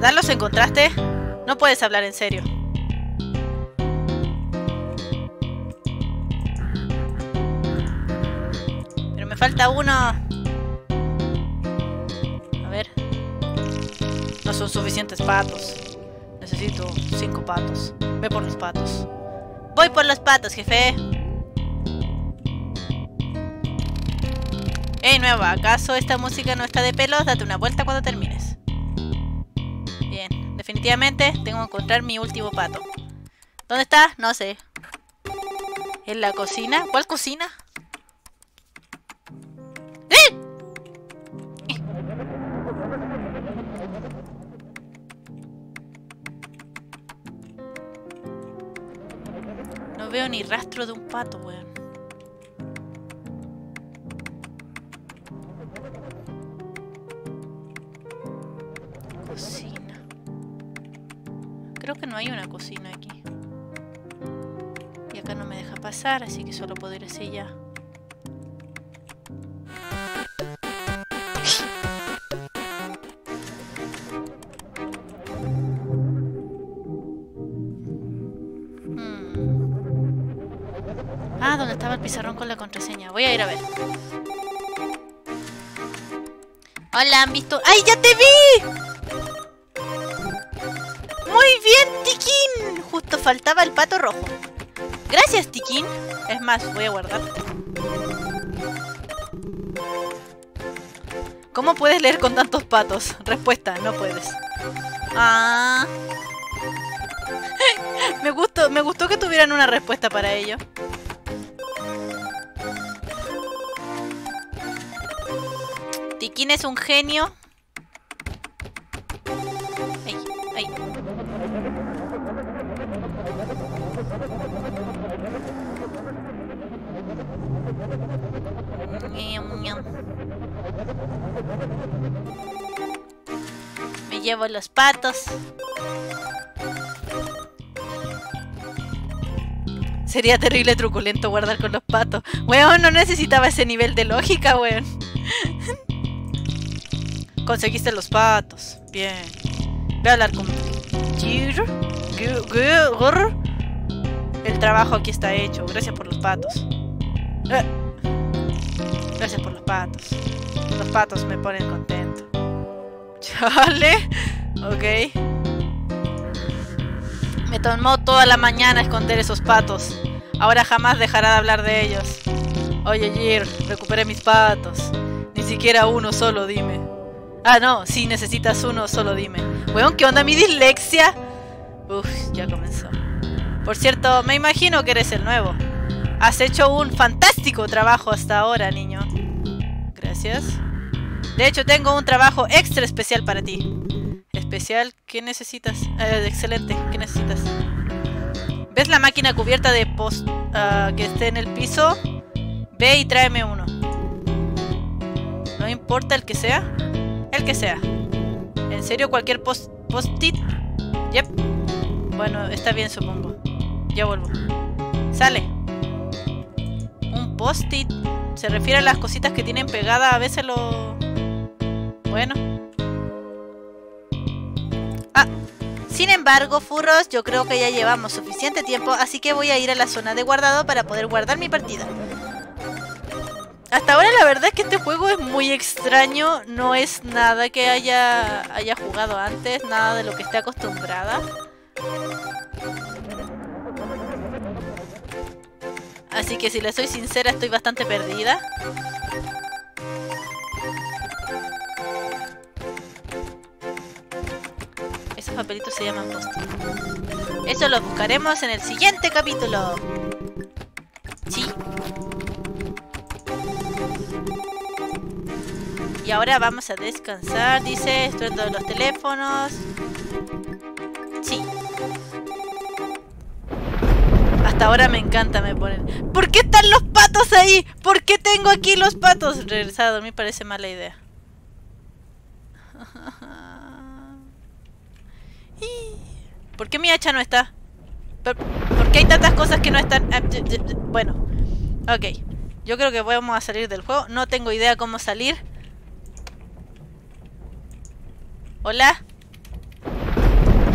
[SPEAKER 1] Verdad los encontraste? No puedes hablar en serio. Pero me falta uno. A ver. No son suficientes patos. Necesito cinco patos. Ve por los patos. Voy por los patos, jefe. Hey, nueva, ¿acaso esta música no está de pelos? Date una vuelta cuando termines. Definitivamente tengo que encontrar mi último pato. ¿Dónde está? No sé. ¿En la cocina? ¿Cuál cocina? ¡Eh! No veo ni rastro de un pato, weón. No hay una cocina aquí. Y acá no me deja pasar, así que solo puedo ir hacia allá. Hmm. Ah, ¿dónde estaba el pizarrón con la contraseña? Voy a ir a ver. Hola, ¿han visto? ¡Ay, ya te vi! Bien, Tiquín. Justo faltaba el pato rojo. Gracias, Tiquín. Es más, voy a guardar. ¿Cómo puedes leer con tantos patos? Respuesta, no puedes. Ah. me gustó, me gustó que tuvieran una respuesta para ello. Tiquín es un genio. Los patos. Sería terrible truculento guardar con los patos. Weón, no necesitaba ese nivel de lógica, weón. Conseguiste los patos. Bien. Voy a hablar con... El trabajo aquí está hecho. Gracias por los patos. Eh. Gracias por los patos. Los patos me ponen contento. Chale. Ok. Me tomó toda la mañana esconder esos patos. Ahora jamás dejará de hablar de ellos. Oye, Jir, recuperé mis patos. Ni siquiera uno solo, dime. Ah, no, si necesitas uno, solo dime. Weón, ¿qué onda mi dislexia? Uf, ya comenzó. Por cierto, me imagino que eres el nuevo. Has hecho un fantástico trabajo hasta ahora, niño. Gracias. De hecho, tengo un trabajo extra especial para ti. Especial, ¿qué necesitas? Eh, excelente, ¿qué necesitas? ¿Ves la máquina cubierta de post ah, que esté en el piso? Ve y tráeme uno. No importa el que sea. El que sea. ¿En serio cualquier post- post-it? Yep. Bueno, está bien supongo. Ya vuelvo. Sale. Un post-it. Se refiere a las cositas que tienen pegada a veces lo... Bueno. Ah. Sin embargo, furros, yo creo que ya llevamos suficiente tiempo, así que voy a ir a la zona de guardado para poder guardar mi partida. Hasta ahora la verdad es que este juego es muy extraño, no es nada que haya, haya jugado antes, nada de lo que esté acostumbrada. Así que si le soy sincera estoy bastante perdida. Papelitos se llaman post Eso lo buscaremos en el siguiente capítulo. Sí. Y ahora vamos a descansar, dice, estruendo los teléfonos. Sí. Hasta ahora me encanta, me ponen. ¿Por qué están los patos ahí? ¿Por qué tengo aquí los patos? Regresar a dormir parece mala idea. ¿Por qué mi hacha no está? ¿Por, qué hay tantas cosas que no están? Ah, Bueno, ok. Yo creo que vamos a salir del juego. No tengo idea cómo salir. Hola.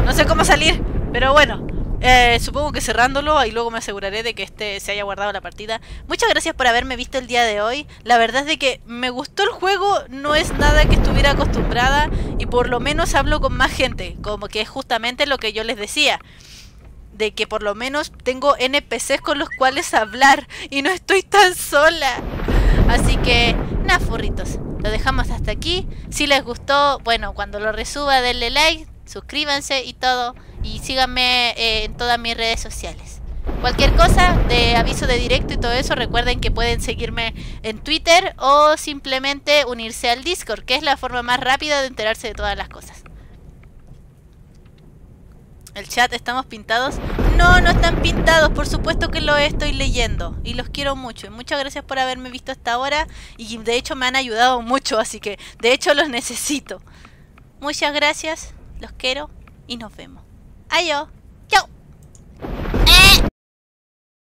[SPEAKER 1] No sé cómo salir, pero bueno. Eh, supongo que cerrándolo y luego me aseguraré de que este se haya guardado la partida. Muchas gracias por haberme visto el día de hoy. La verdad es de que me gustó el juego, no es nada que estuviera acostumbrada y por lo menos hablo con más gente, como que es justamente lo que yo les decía. De que por lo menos tengo NPCs con los cuales hablar y no estoy tan sola. Así que, nada, furritos. Lo dejamos hasta aquí. Si les gustó, bueno, cuando lo resuba, denle like, suscríbanse y todo. Y síganme eh, en todas mis redes sociales. Cualquier cosa de aviso de directo y todo eso, recuerden que pueden seguirme en Twitter o simplemente unirse al Discord, que es la forma más rápida de enterarse de todas las cosas. El chat, ¿estamos pintados? No, no están pintados, por supuesto que lo estoy leyendo y los quiero mucho. Y muchas gracias por haberme visto hasta ahora y de hecho me han ayudado mucho, así que de hecho los necesito. Muchas gracias, los quiero y nos vemos. はいよ。きょえー